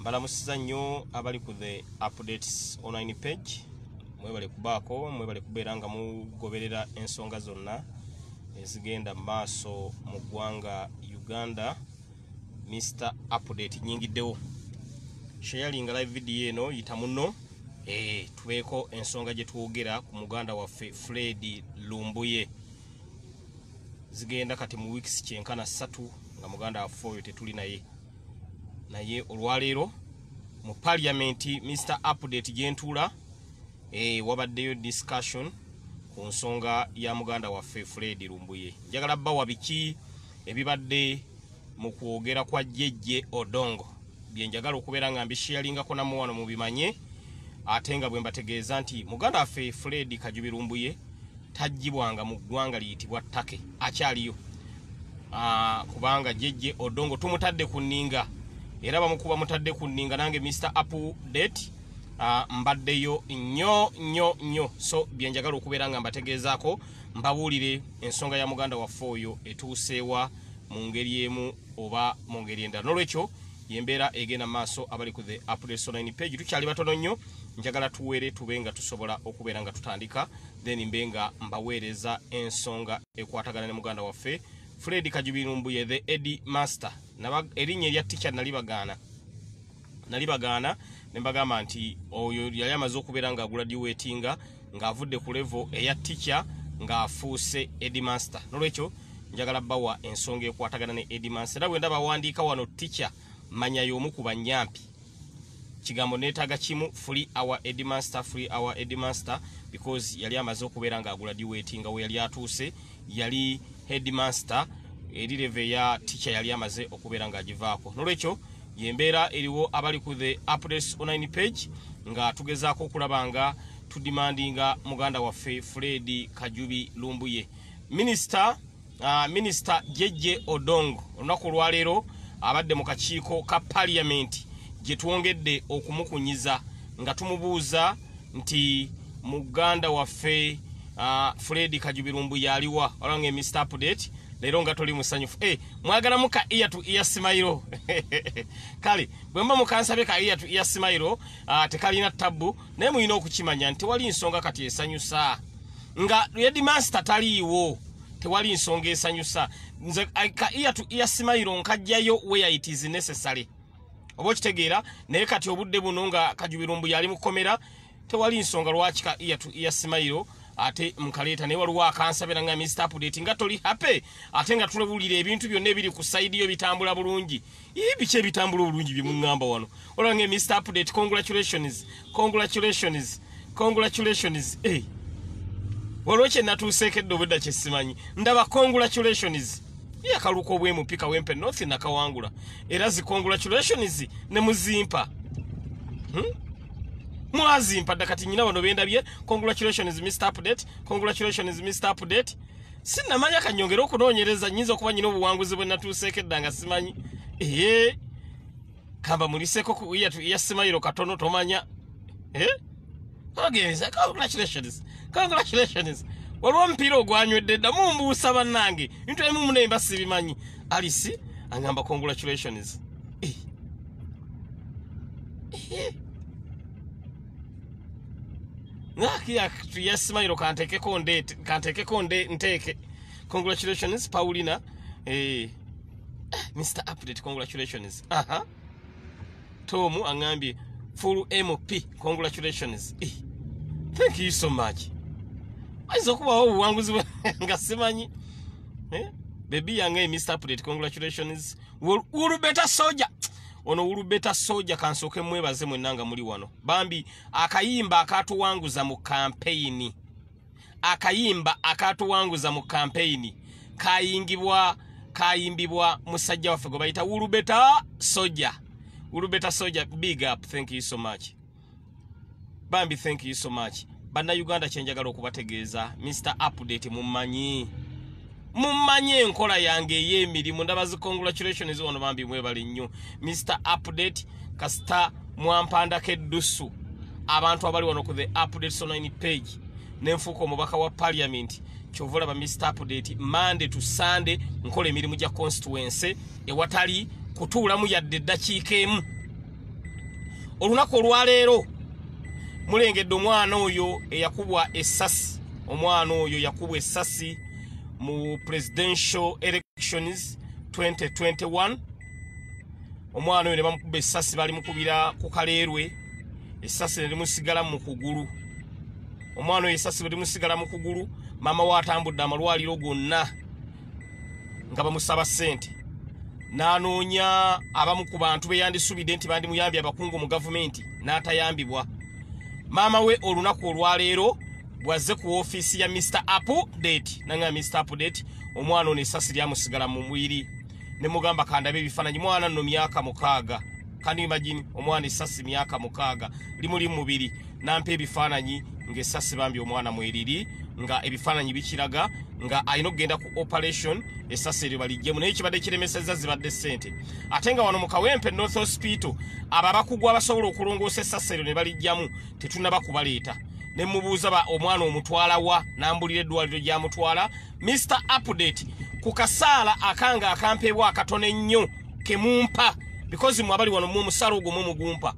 mbalamusiza nnyo abali ku the updates online page. Mwebale kubaako mwebale kubeera nga mugoberera ensonga zonna ezigenda maaso mu ggwanga uganda. Mr update nyingiddewo. Shayalinga live video eno yita muno. E, tubeeko ensonga gye twogera ku muganda waffe fred lumbuye. Zigenda kati mu weeks kyenkana ssatu nga muganda waffe oyo tetuli naye naye olwaleero mu paliamenti mr update gyentuula e, wabaddeyo discussion ku nsonga ya muganda waffe fred lumbuye. Njagala bbawa biki ebibadde mu kwogera kwa jjejje odongo? Byenjagala okubeera nga mbishiyalingako namu wano mubimanye ate nga bwe mbategeeza nti muganda waffe fred kajubirumbuye taggibwanga mu ggwanga liyitibwa ttake akyaliyo. Ah, kubanga jjejje odongo tumutadde ku nninga era bamukuba mutadde ku nninga nange mr update uh, mbaddeyo nnyo nnyo nnyo. So byenjagala okubeera nga mbategeezaako mbabuulire ensonga ya muganda waffe oyo etuuseewa mu ngeri emu oba mu ngeri endala. Nolwekyo yembeera egenda mu maaso abali ku the updates online page. Tukyali batono nnyo njagala tuweere tube nga tusobola okubeera nga tutandika. Then mbe nga mbaweereza ensonga ekwatagana ne muganda waffe fred kajubirumbuye the edi master erinnya erya ticca nali bagaana. Nali bagaana ne mbagamba nti oyo yali amaze okubeera ng'aguladiweetinga ng'avudde ku levo eya ticca ng'afuuse edimaster nolwekyo njagala bawa ensonga ekwatagana ne edimaster era bwe ndaba wandiika wano ticca manya y'omu ku banyampi kigambo neetaaga kimu free our edimaster free our edimaster because yali amaze okubeera ng'aguladiweetinga we yali atuuse yali headmaster eri leve eya ticca yali amaze okubeera ng'agivaako. Nolwekyo yembeera eriwo abali ku the updates online page nga tugezaako okulaba nga tudimandinga muganda waffe fred kajubi lumbuye. Minisita uh, minisita jejje odongo olunaku olwaleero abadde mu kakiiko ka paliyamenti gye twongedde okumukunyiza nga tumubuuza nti muganda waffe uh, fred kajubirumbu yaliwa olange mr update leero nga toli musanyufu. Hey, mwagalamu ka ear to ear simairo kale bwe mba mukansabye ka ear to ear simairo uh, tekalina tabu naye mulina okukimanya nti tewali nsonga kati esanyusa. Nga yedimaster taliiwo tewali nsonga esanyusa. Nze uh, ka ear to ear simairo nkajjayo where it is necessary. Oba okitegeera naye kati obudde buno nga kajubirumbu yali mukomera tewali nsonga lwaki ka ear to ear simairo ate mukaleeta naye waliwo akansabira nga mr update nga toli happy ate nga tulabulira ebintu byonna ebiri ku saidi yo bitambula bulungi. Biki ebitambula obulungi byemuŋŋamba wano? Olwange mr update congratulations congratulations congratulations hey. waliwo kyenatuuseekedde obudda kyesimanyi ndaba congratulations. Ye akaluuka obwemupika wempe north nakawangula. Era zi congratulations ne muzimpa. Hmm? Mwazimpa dda kati nyina wano bendabye congratulations mr. Update congratulations mr. Update. Sinamanya kanyongere okunoonyereza nyinza okuba nyina obuwanguzi bwe natuuseekedda nga simanyi. Ee kamba muliseko ku yasimayiro katono tomanya. Ogenza congratulations congratulations. Waliwo omupiira ogwanywedde dda mumbuusa bannange. Bintu ebimu munemba sibimanyi. Alisi agamba congratulations Eh. Eh. yasimayiro kantekeko nde- kantekeko nde nteeke congratulations paulina eh. Ah, mr update congratulations aha tomu aŋambye full mp congratulations eh. thank you so much ayinza okubawo obuwanguzi nga simanyi eh? bebi yange mr update congratulations Wul- ulubeta soja ono ulubeta soja kansooke mwebaze mwenna nga muli wano. Bambi akayimba akatuwanguza mu kampeyini. Akayimba akatuwanguza mu kampeyini. Kayingibwa kayimbibwa musajja waffe gwe bayita ulubeta soja. Ulubeta soja big up thank you so much. Bambi thank you so much. Bannayuganda kyenjagala okubategeeza mr update mumanyi mumanyi enkola yange ey'emirimu ndaba zi congratulations wano bambi mwebale nnyo. Mr update kasita mwampandako eddusu abantu abali wano ku the updates online page. Nenfuuka omubaka wa parliament kyova olaba mr update monday to sunday nkola emirimu gya constituency ewatali kutuulamu yadde eddakiika emu olunaku olwaleero mulengedde omwana oyo eyakubwa essasi omwana oyo yakubwa essasi mu presidential elections 2021 omwana oyo ne bamukuba essasi bali mukubira ku kaleerwe. Essasi ne limusigala mu kugulu. Omwana oyo essasi bwe limusigala mu kugulu maama we atambudde amalwaliro gonna nga bamusaba ssente. N'anoonya abamu ku bantu beyandisubidde nti bandimuyambye abakungu mu gavumenti n'atayambibwa. Maama we olunaku olwaleero bwazze ku woofiisi ya mr update. Nanga mr update omwana ono essasi lyamusigala mu mwiri. Ne mugamba kandabe ebifaananyi. Mwana nno myaka mukaaga. Kandi imagini omwana essasi myaka mukaaga. Limuli mu mubiri. Nampa ebifaananyi ng'essasi bambi omwana mweriri nga ebifaananyi bikiraga nga alina okugenda ku operation essasi eryo balijjemu naye kibadde kiremesezza zibadde ssente. Ate nga wano mu kawempe north hospital abo abakugwa abasobola okulongoosa essasi eryo ne balijjamu tetunaba kubaleeta ne mubuuza omwana omutwala wa n'ambulira eddwaliro gy'amutwala mr update ku kasaala akanga akampeebwa akatono ennyo kemumpa because mwe abali wano mu omusaala ogwo mwe mugumpa.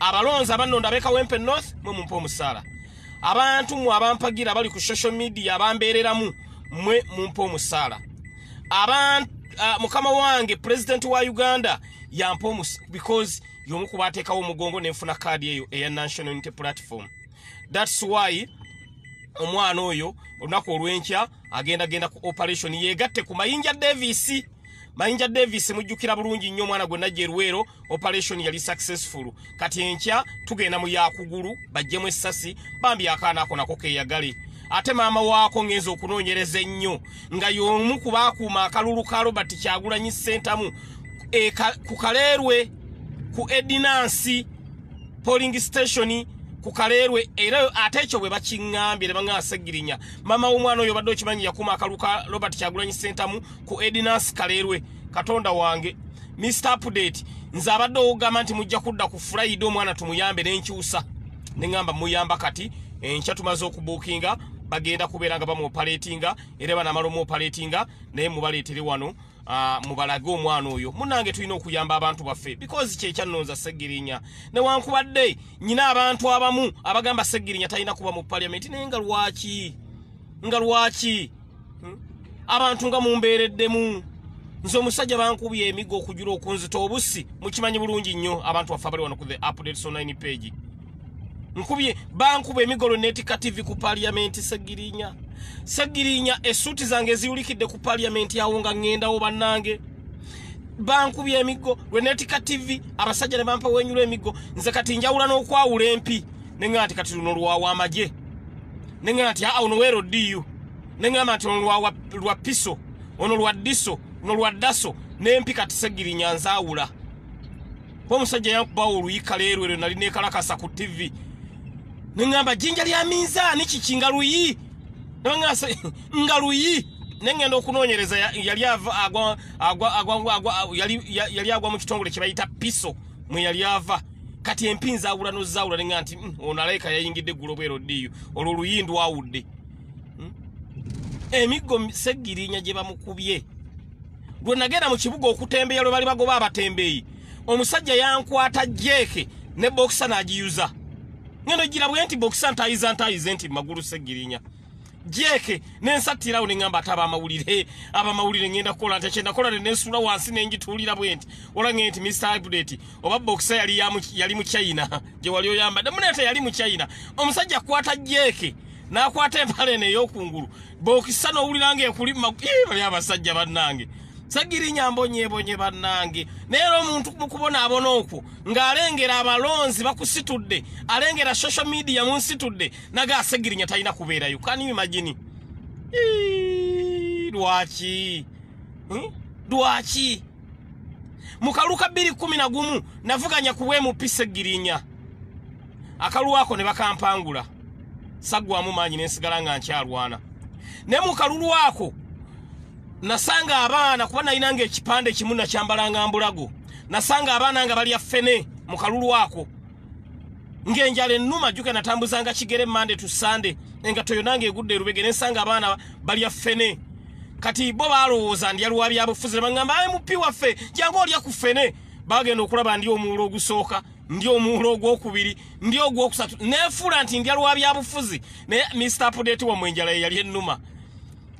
Abalonzi abannonda ab'ekawempe north mwe mumpa omusaala. Abantu mwe abampagira abali ku social media abambeereramu mwe mumpa omusaala. Uh, mukama wange pulezidenti wa uganda yampa because yomu ku bateekawo omugongo nenfuna kaadi eyo eya national unity platform. Thats why omwana oyo olunaku olw'enkya agenda genda ku operation yegatte ku mayinja davis. Mayinja davis mujjukira bulungi nnyo omwana gwe najja erwero operation yali successful. Kati enkya tugenda mu yakugulu bajjemu essasi bambi akaana ako nako keyagale ate maama waako ngenza okunoonyereza ennyo nga y'omu ku baakuuma akalulu ka robert kyagulanyi sentamu e, ku kaleerwe ku edinansi polling station ku kaleerwe era ate ekyo bwe bakiŋŋambye ne baŋŋasa eggirinya maama w'omwana oyo badde okimanyi yakuuma akalulu ka robert kyagulanyi sentamu ku edinansi kaleerwe katonda wange mr update nze abadde ogamba nti mujja kudda ku furayide omwana tumuyambe n'enkyusa ne ŋŋamba muyamba kati enkya tumaze okubuukinga bagenda kubeera nga bamuopaletinga era banamala omuopaletinga naye mubaleetere wano mubalage omwana oyo. Munange tulina okuyamba abantu baffe because kyekyannonza seggirinya newankubadde nyina abantu abamu abagamba seggirinya talina kuba mu paliamenti naye nga lwaki? Nga lwaki? Hmm? abantu nga mumbeereddemu. Nze omusajja bankubye emigo okujula okunzita obusi mukimanyi bulungi nnyo abantu baffe abali wano ku the updates online page. Nkubye bankuba emigolo netika tv ku paliamenti segirinya segirinya esuuti zange eziwulikidde ku paliamenti awo nga ŋŋendawo bannange. Bankubye emigo lwe netika tv abasajja ne bampa wenyula emigo. Nze kati njawula n'okwawula empi. Neŋŋa nti kati luno lwawa amagye neŋŋa nti aa ono weero ddiyu neŋŋamba nti ono lwa piso. Ono lwa diso ono lwa daso. N'empi kati segirinya nzaawula. Ba omusajja yankubawo oluyika leero eryo nali nekalakasa ku tv neŋŋamba jjinja lya minzaani kiki nga luyi nga luyi neŋŋenda okunoonyereza yali yali agwa mu kitongole kye bayita piso mwe yali ava. Kati empi nzaawula nozaawula neŋŋa nti ono alayika yayingidde eggulo bwero ddiyo olwo luyi ndwawudde. Emiggo seggirinya gye bamukubye. Lwe nagenda mu kibuga okutembeeya lwe bali bagoba abatembeeyi omusajja yankwata jeeke ne bokisa n'agiyuza. Ngendo gira bwe nti bokisa ntayiza ntayize nti magulu segirinya jeeke nensattirawo neŋŋamba ate abamawulire. Abamawulire ŋŋenda kukola nti ekyendakola ne nensula wansi nengituulira bwe nti olange nti mr update oba bokisa yali, yali mu china gye wali oyambadde muneeta yali mu china. Omusajja akwata jeeke n'akwata empala eno ey'okungulu bokisa n'owulira ngaekulima bali abasajja bannange sagirinya mbonyebonye bannange. Naye era omuntu mukubonaabona okwo ng'alengera abalonzi bakusitudde alengera social media munsitudde naga asegirinya talina kubeerayo. Kani imagini lwaki? Lwaki? Mu kalu ka 211 navuganya ku bwemupi segirinya akalu ako ne bakampangula. Saggwamu maanyi nensigala nga nkyalwana. Naye mu kalulu ako nasanga abaana kuba nalina nga ekipande kimu nakyambalanga mbulago. Nasanga abaana nga balya ffene mu kalulu ako. Ng'enjala ennuma juka natambuzanga kigere mande tu sande engato yonna ng'egudde erubege nensanga abaana balya ffene. Kati bo balowooza ndya lwa byabufuzi nebaŋŋamba ayi mupi waffe jangu olya ku ffene. Bagenda okulaba ndi omuwulo ogusooka ndi omuwulo ogwokubiri ndi ogwokusatu nefuula nti ndya lwa byabufuzi. Naye mr apudate wamwe enjala yeyali ennuma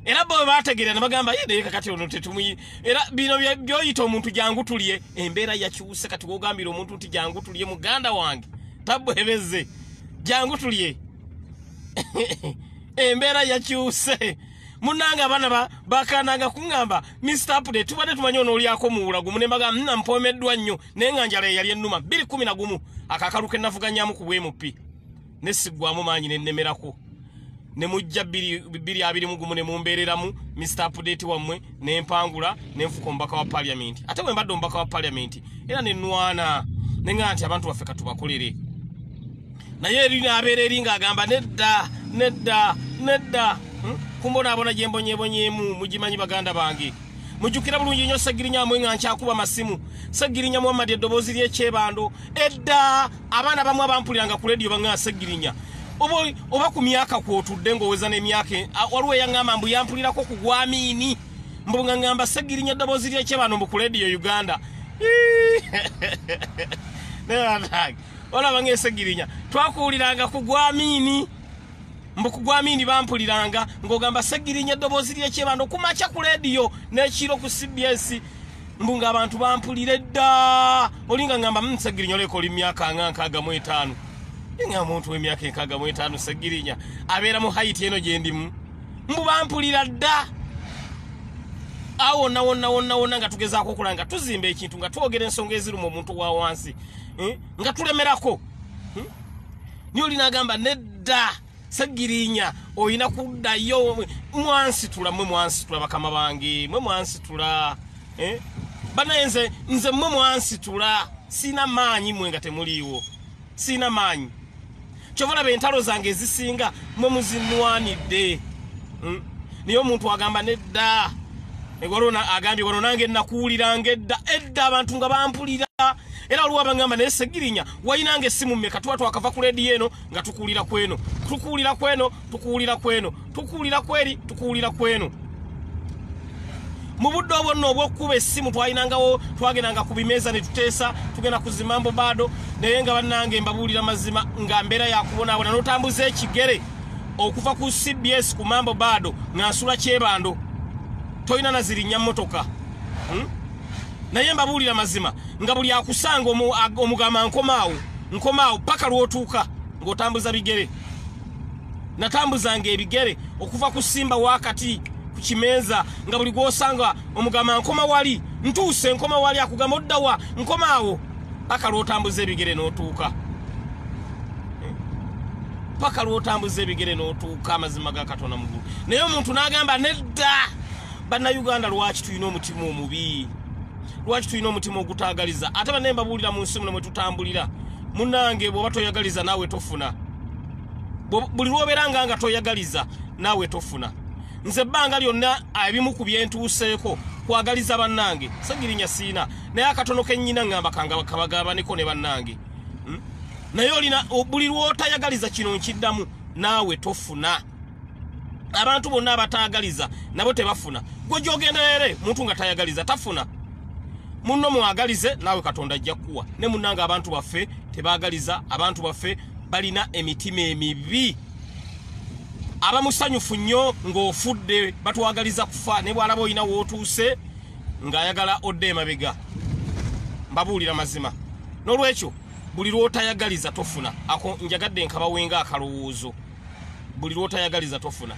era bo bategeera ne bagamba naye kakati ono tetumuyi era bino byoyita omuntu jangu tulye embeera yakyuse kati wogambire omuntu nti jangu tulye muganda wange tabwebeze jangu tulye embeera yakyuse munange abaana ba- bakananga kuŋŋamba mr apde tubadde tumanyi onoolyako muwula gumu. Ne mbaga nna mpoomeddwa nnyo naye nga njala eyali ennuma 211 akakalu ke navuganyamu ku bwemupi ne siggwamu maanyi ne nnemerako ne mujja 221 ne mumbeereramu mr apdate wammwe ne mpangula ne nfuka omubaka wa paliamenti ate bwe mbadde omubaka wa paliamenti era ne nnwana ne ŋŋa nti abantu baffe katubakolere naye eri nabeera eri ng'agamba nedda nedda nedda. Hmm? kumbonaabona gye mbonyebonyemu mugimanyi baganda bange. Mujjukira bulungi nnyo segirinyamwe nga nkyakuba masimu. Segirinya muhammadi eddoboozi lyekyebando. Edda! Abaana bamu abampuliranga ku lediyo baŋaa segirinya oba ku myaka kwotudde ng'oweza n'emyaka e- waliwo eyaŋŋamba mbu yampulirako ku gwamiini mbu nga ŋŋamba segirinya eddoboozi lyekyebando mbu ku lediyo uganda. Nebatange olaba ng'esegirinya twakuwuliranga ku gwamiini mbu ku gwamiini bampuliranga ng'ogamba segirinya eddoboozi lyekyebando kumakya ku lediyo n'ekiro ku cbs mbu ng'abantu bampulira edda olinga ŋŋamba "Mm, segirinya oleka oli myaka nga nkaaga mu etaano nga omuntu w'emyaka enkaaga mu etaano segirinya abeera mu hayiti eno gye ndimu mbu bampulira dda awo wonna wonna wonna wonna nga tugezaako okulaba nga tuzimba ekintu nga twogera ensonga eziruma omuntu wa wansi eh, nga tulemerako Hmm? niyo olinagamba nedda segirinya olina kuddayo mwansitula mwe mwansitula bakama bange mwe mwansitula eh? banaye nze nze mwe mwansitula siina maanyi mwe nga temuliiwo siina maanyi kyova olaba entalo zange ezisinga mwe muzinwanidde. Mm. naye omuntu agamba nedda. Agambye wano nange nakuwuliranga edda edda abantu nga bampulira. Era waliwo abagamba naye segirinya wayinanga essimu mmeka? Tuba twakava ku lediyo eno nga tukuwulira kweno. Tukuwulira kweno tukuwulira kweno. Tukuwulira kweri tukuwulira kweno mu budde obwonna obwokkuba essimu twalinangawo twagendanga ku bimeeza ne tuteesa tugenda kuzimambo baado naye nga bannange mbabuulira mazima nga mbeera yakubonaabona n'otambuza ekigere okuva ku cbs ku mambo baado nga nsula kyebando tolina nazirinnya mmotoka. Hmm? naye mbabuulira mazima nga buli akusanga omugamba nkomaawo nkomaawo paka lwotuuka ng'otambuza bigere. Natambuzanga ebigere okuva ku simba wakati kimeeza nga buli gwosanga omugamba nkoma wali ntuuse nkoma wali akugamba oddawa nkomaawo paka lwotambuza ebigere n'otuuka. Paka lwotambuza ebigere n'otuuka amazima ga katonda mugulu naye omuntu n'agamba nedda! Bannayuganda lwaki tulina omutima omubi? Lwaki tulina omutima ogutaagaliza ate bannaye mbabuulira mu nsi muno mwe tutambulira. Munnange bw'oba toyagaliza naawe tofuna. Buli lwobeeranga nga toyagaliza naawe tofuna nze ebbanga lyonna ebimu ku byentuuseeko kwagaliza bannange. Sagirinya siina. Naye akatono kennyina ŋŋamba kanga kabagabaniko ne bannange. Hmm? naye olina buli lwotayagaliza kino nkiddamu naawe tofuna. Abantu bonna abataagaliza nabo tebafuna. Gwe gyogenderere muntu nga tayagaliza tafuna. Munno mwagalize naawe katonda ajja kukuwa ne munnange abantu baffe tebaagaliza abantu baffe balina emitima emibi abamusanyufu nnyo ng'ofudde batwagaliza kufa ne bwalaba olina wootuuse ng'ayagala odde emabega. Mbabuulira mazima. N'olwekyo buli lwotayagaliza tofuna. Ako njagadde nkabawenga akalowoozo. Buli lwotayagaliza tofuna.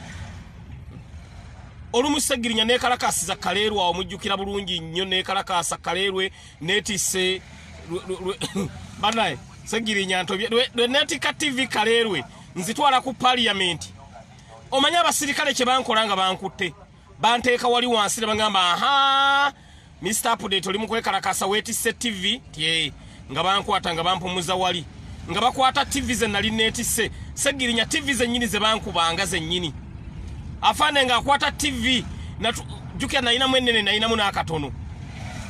Olumu segirinya nekalakasiza kaleerwe awo mujjukira bulungi nnyo nekalakasa kaleerwe netise banaye segirinya ntobye netika tv kaleerwe nzitwala ku paliyamenti omanyi abasirikale kye bankola nga bankutte. Banteeka wali wansi ne bagamba aha mr update oli mukwekalakasa weetisse tv tye nga bankwata nga bampumuza wali. Nga bakwata tv ze nali neetisse. Segirinya tv zennyini ze bankubanga zennyini. Afaane ng'akwata tv natu- jjukira nayinamu ennene nayinamu n'akatono.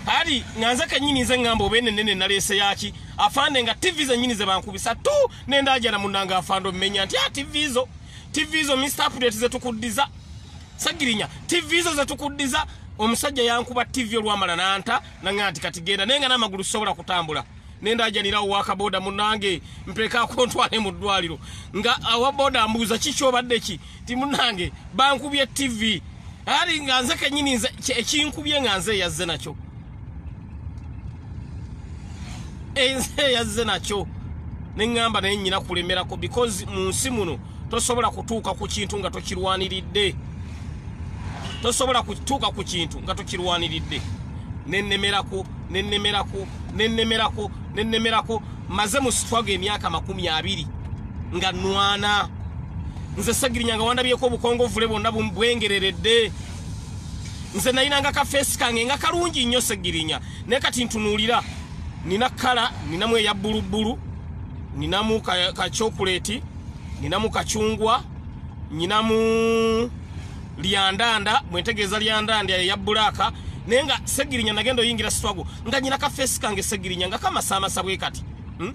Kati nga nze kennyini nze ŋŋamba oba enenene naleese yaki afaane nga tv zennyini ze bankubisa tu nendajana munanga afanda omumenya nti a tv zo tv zo mr update zetukuddiza. Sagirinya tv zo zetukuddiza. Omusajja yankuba tv olwamala nanta naŋa nti kati genda naye nga n'amagulu sobola kutambula. Nendajanirawo wakaboda munange mpekako ntwale mu ddwaliro. Nga awaboda ambuuza kikyobadde ki? Ti munange bankubye tv ali nga nze kenyini nze ekinkubye nga nze eyazze nakyo. Enze eyazze nakyo. Neŋŋamba naye nnyina kulemerako because mu nsi muno tosobola kutuuka ku kintu nga tokirwaniridde tosobola kutuuka ku kintu nga tokirwaniridde nenemerako nenemerako nenemerako nenemerako maze mu sitwago emyaka makumi abiri nga nwana nze segirinya nga wandabyeko obukongovule bwonna bwengereredde. Nze nayinanga kafeesi kange nga kalungi nnyo segirinya naye kati ntunuulira nina kala ninamu eya bbulubbulu ninamu kachokuleti ka ninamu kacungwa ninamu lyandanda bwentegeeza lyandanda eya bulaaka naye nga segirinya nagenda oyingira sitwago nga nyina kafeesi kange segirinya nga kamasaamasa bwe kati hmm?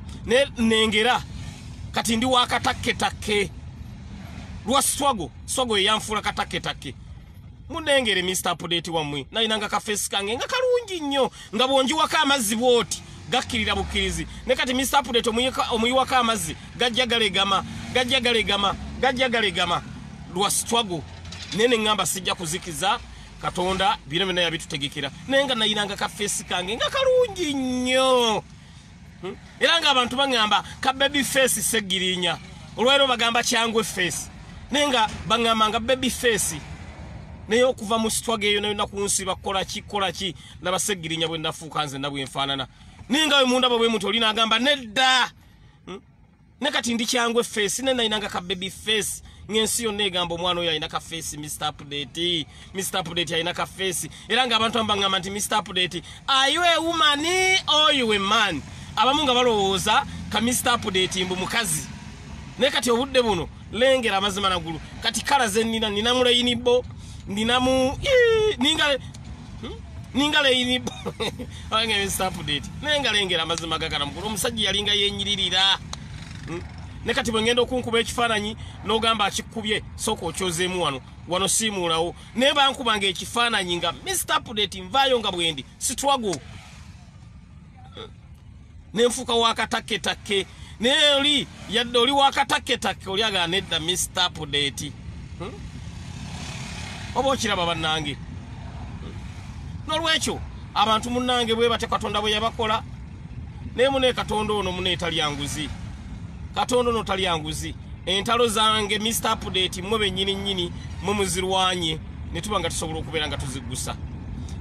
nengera kati ndi wakatakketakke lwa sitwago sitwago eyanfuula katakketakke. Munengere mr update wammwe nayinanga kafeesi kange nga kalungi nnyo nga bwonjiwako amazzi bwoti gakkirira bukkirizi. Ne kati mr update omuyiwako amazzi gajja galegama gajja galegama gajja galegama lwa sitwago naye neŋŋamba sijja kuzikiza katonda bino byonna yabitutegekera. Naye nga nayinanga kafeesi kange nga kalungi nnyo. Hmm? era ngaabantu baŋŋamba ka baby face segirinya. Olwairo bagamba kyangwe face. Naye nga baŋŋamba nga baby face. Naye okuva mu sitwaga eyo nayona ku nsi bakolaki kolaki nabasegirinya bwe nafuuka nze nabwenfaanana naye nga we mundaba bwe muti oli nagamba nedda ne kati ndi kyangwe face ne nayinanga ka baby face. Ng'ensi yonna egamba omwana oyo alina kafeesi mr update. Mr update alina kafeesi era ng'abantu amu baŋŋamba nti mr update ayu ewumani oyu eman abamu nga balowooza ka mr update mbu mukazi. Naye kati obudde buno lengera amazima nagulu. Kati kala zenina ninamu leyinibo ninamu ninga ninga leyinibo owange mr update naye nga lengera amazima gagana mugulu omusajja yalinga yenyiririra ne kati bwengenda okunkuba ekifaananyi n'ogamba akikubye sooka okyozeemu wano. Wano siimuulawo naye bankubanga ekifaananyi nga mr update nvaayo nga bwendi sitwago. Nenfuuka wakatakketakke naye oli yadde oli wakatakketakke oli agala nedda mr update oba okiraba bannange? N'olwekyo abantu munnange bwe bate katonda bwe yabakola. Naye mune katonda ono muneetalya nguzi katonda ono talya nguzi entalo zange mr update mwe bennyini nnyini mwe muzirwanye. Ne tuba nga tusobola okubeera nga tuziggusa.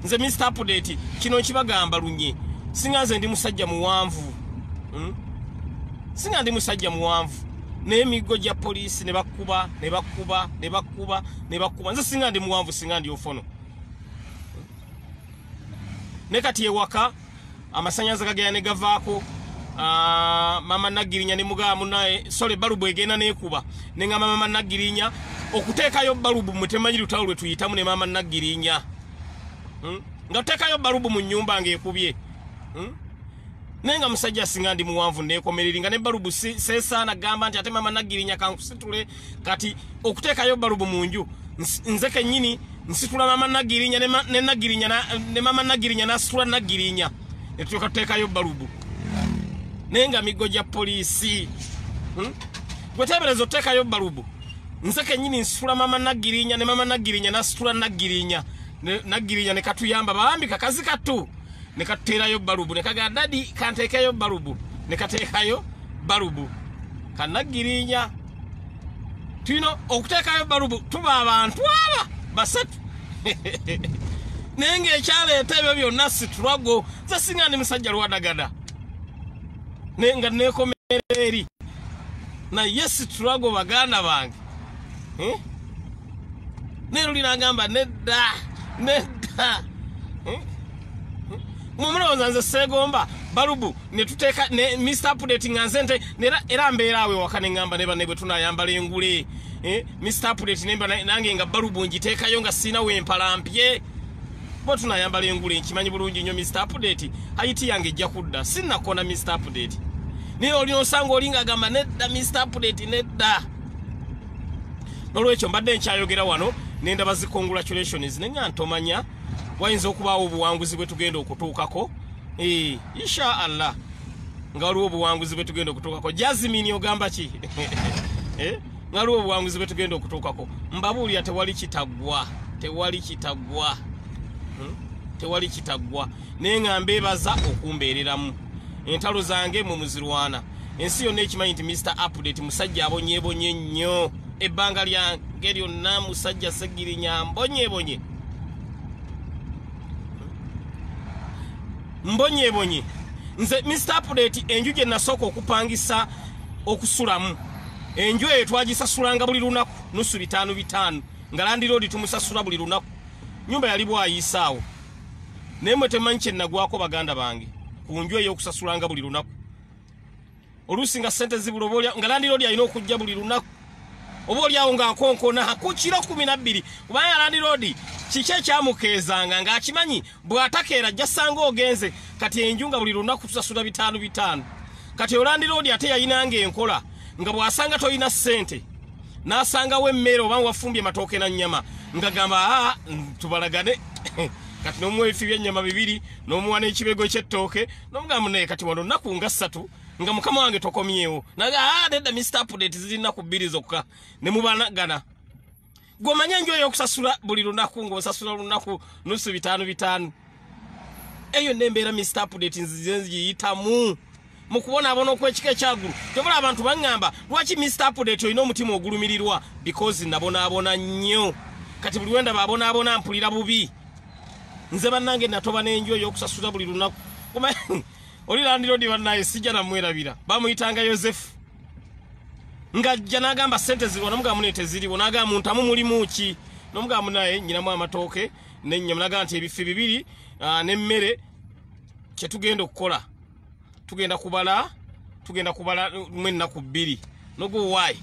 Nze mr update kino nkibagamba lunye. Singa nze ndi musajja muwanvu. Hmm? singa ndi musajja muwanvu. Naye emiggo gya poliisi ne bakuba ne bakuba ne bakuba ne bakuba nze singa ndi muwanvu singa ndi ofono ne kati ewaka amasanyaza gagenda ne gavaako Uh, mama nagirinya ne mugaba munaye sole balubu egenda nekuba. Neŋama mama nagirinya okuteekayo balubu mwe temanyi lutalo lwe tuyitamu ne mama nagirinya. Hmm? nga tuteekayo balubu mu nyumba ngaekubye hmm? naye nga musajja singa ndi muwanvu nekomereri nga ne balubu sesaana gamba nti ate mama nagirinya kankusitule kati okuteekayo balubu mu nju nze kenyini nsitula mama nagirinya ne ne mama nagirinya nasitula nagirinya. Netulyoka tuteekayo balubu naye nga miggo gya poliisi. Hmm? gwetebereza oteekayo balubu? Nze kenyini nsitula mama nagirinya ne mama nagirinya nasitula nagirinya. Nagirinya ne katuyamba bawambi kakazi katu ne katuteerayo balubu ne kagaa dadi kanteekeyo balubu. Ne kateekayo balubu. Kanagirinya tulina okuteekayo balubu tuba abantu aba basatu. Naye ngaekyaleeta ebyo byonna situlwago nze singa ndi musajja lwadagada nga nekomera eri naye situlwago baganda bange. Naye luli nagamba nedda nedda mumulowooza nze seegomba balubu netuteeka ne mr update nga nze nte era mbeera awe waka neŋŋamba ne banne bwe tunayambala engule. Mr update nemba nange nga balubu ngiteekayo nga siina wempalampye bwe tunayambala engule nkimanyi bulungi nnyo mr update. Hayiti yange ejja kudda sinnakona mr update naye olina osanga oli nga agamba nedda mr update nedda. Nolwekyo mbadde nkyayogera wano nendaba zi congratulations naye nga ntomanya wayinza okubaawo obuwanguzi bwe tugenda okutuukako. Insha allah nga waliwo obuwanguzi bwe tugenda okutuukako. Jasmini ogamba ki? Eh? nga waliwo obuwanguzi bwe tugenda okutuukako. Mbabuulira tewali kitaggwa tewali kitaggwa Hmm? tewali kitaggwa naye nga mbeebaza okumbeereramu entalo zange mwe muzirwana. Ensi yonna ekimanyi nti mr update musajja abonyebonye nnyo. Ebbanga lyange lyonna musajja segirinya mbonyebonye. Mbonyebonye. Nze mr update enju gye nasooka okupangisa okusulamu. Enju eyo twagisasulanga buli lunaku nusu bitaano bitaano. Nga landiroodi tumusasula buli lunaku. Nyumba yali bwayiisaawo naye mwe temanyi kyenagwako baganda bange ku nju ey'okusasulanga buli lunaku. Oluusi nga sente zibula oba olya- nga landiroodi alina okujja buli lunaku oba oliawo ng'akonkona ku kiro kumi nabbiri kubanga landiroodi kiki ekyamukeezanga ng'akimanyi bw'atakeera ajja sanga ogenze kati enju nga buli lunaku tusasula bitaano bitaano. Kati olandiroodi ate yayinanga enkola nga bw'asanga toyina ssente n'asangawo emmere oba wafumbye matooke na nnyama ngagamba aa tubalagane kati n'omuwa ebifi byennyama bibiri n'omuwa n'ekibego ky'ettooke n'omugamba naye kati wano nnaku nga ssatu nga mukama wange tokomyewo. Naga aa nedda mr update ziri nnaku bbiri zokka. Ne mubanagana gwomanye enju ey'okusasula buli lunaku ng'osasula lunaku nusu bitaano bitaano. Eyo nembeera mr update nzize nzigiyitamu mukubonaabona okwekika ekyagulu. Tobula abantu baŋŋamba lwaki mr update olina omutima ogulumirirwa because nabonaabona nnyo. Kati buli wendaba abonaabona mpulira bubi nze bannange natoba n'enju ey'okusasula buli lunaku. Oli landirodi bannaye sijja namwerabira bamuyitanga yosefu. Ngajja n'agamba sente ziriwa nomugamba mune teziriwo n'agamba muntamu mulimu ki? Nomugamba naye nyinamu amatooke nenyama nagamba nti ebifi bibiri n'emmere kyetugenda okukola. Tugenda kubala tugenda kubala mu ennaku bbiri. Noguwaayi.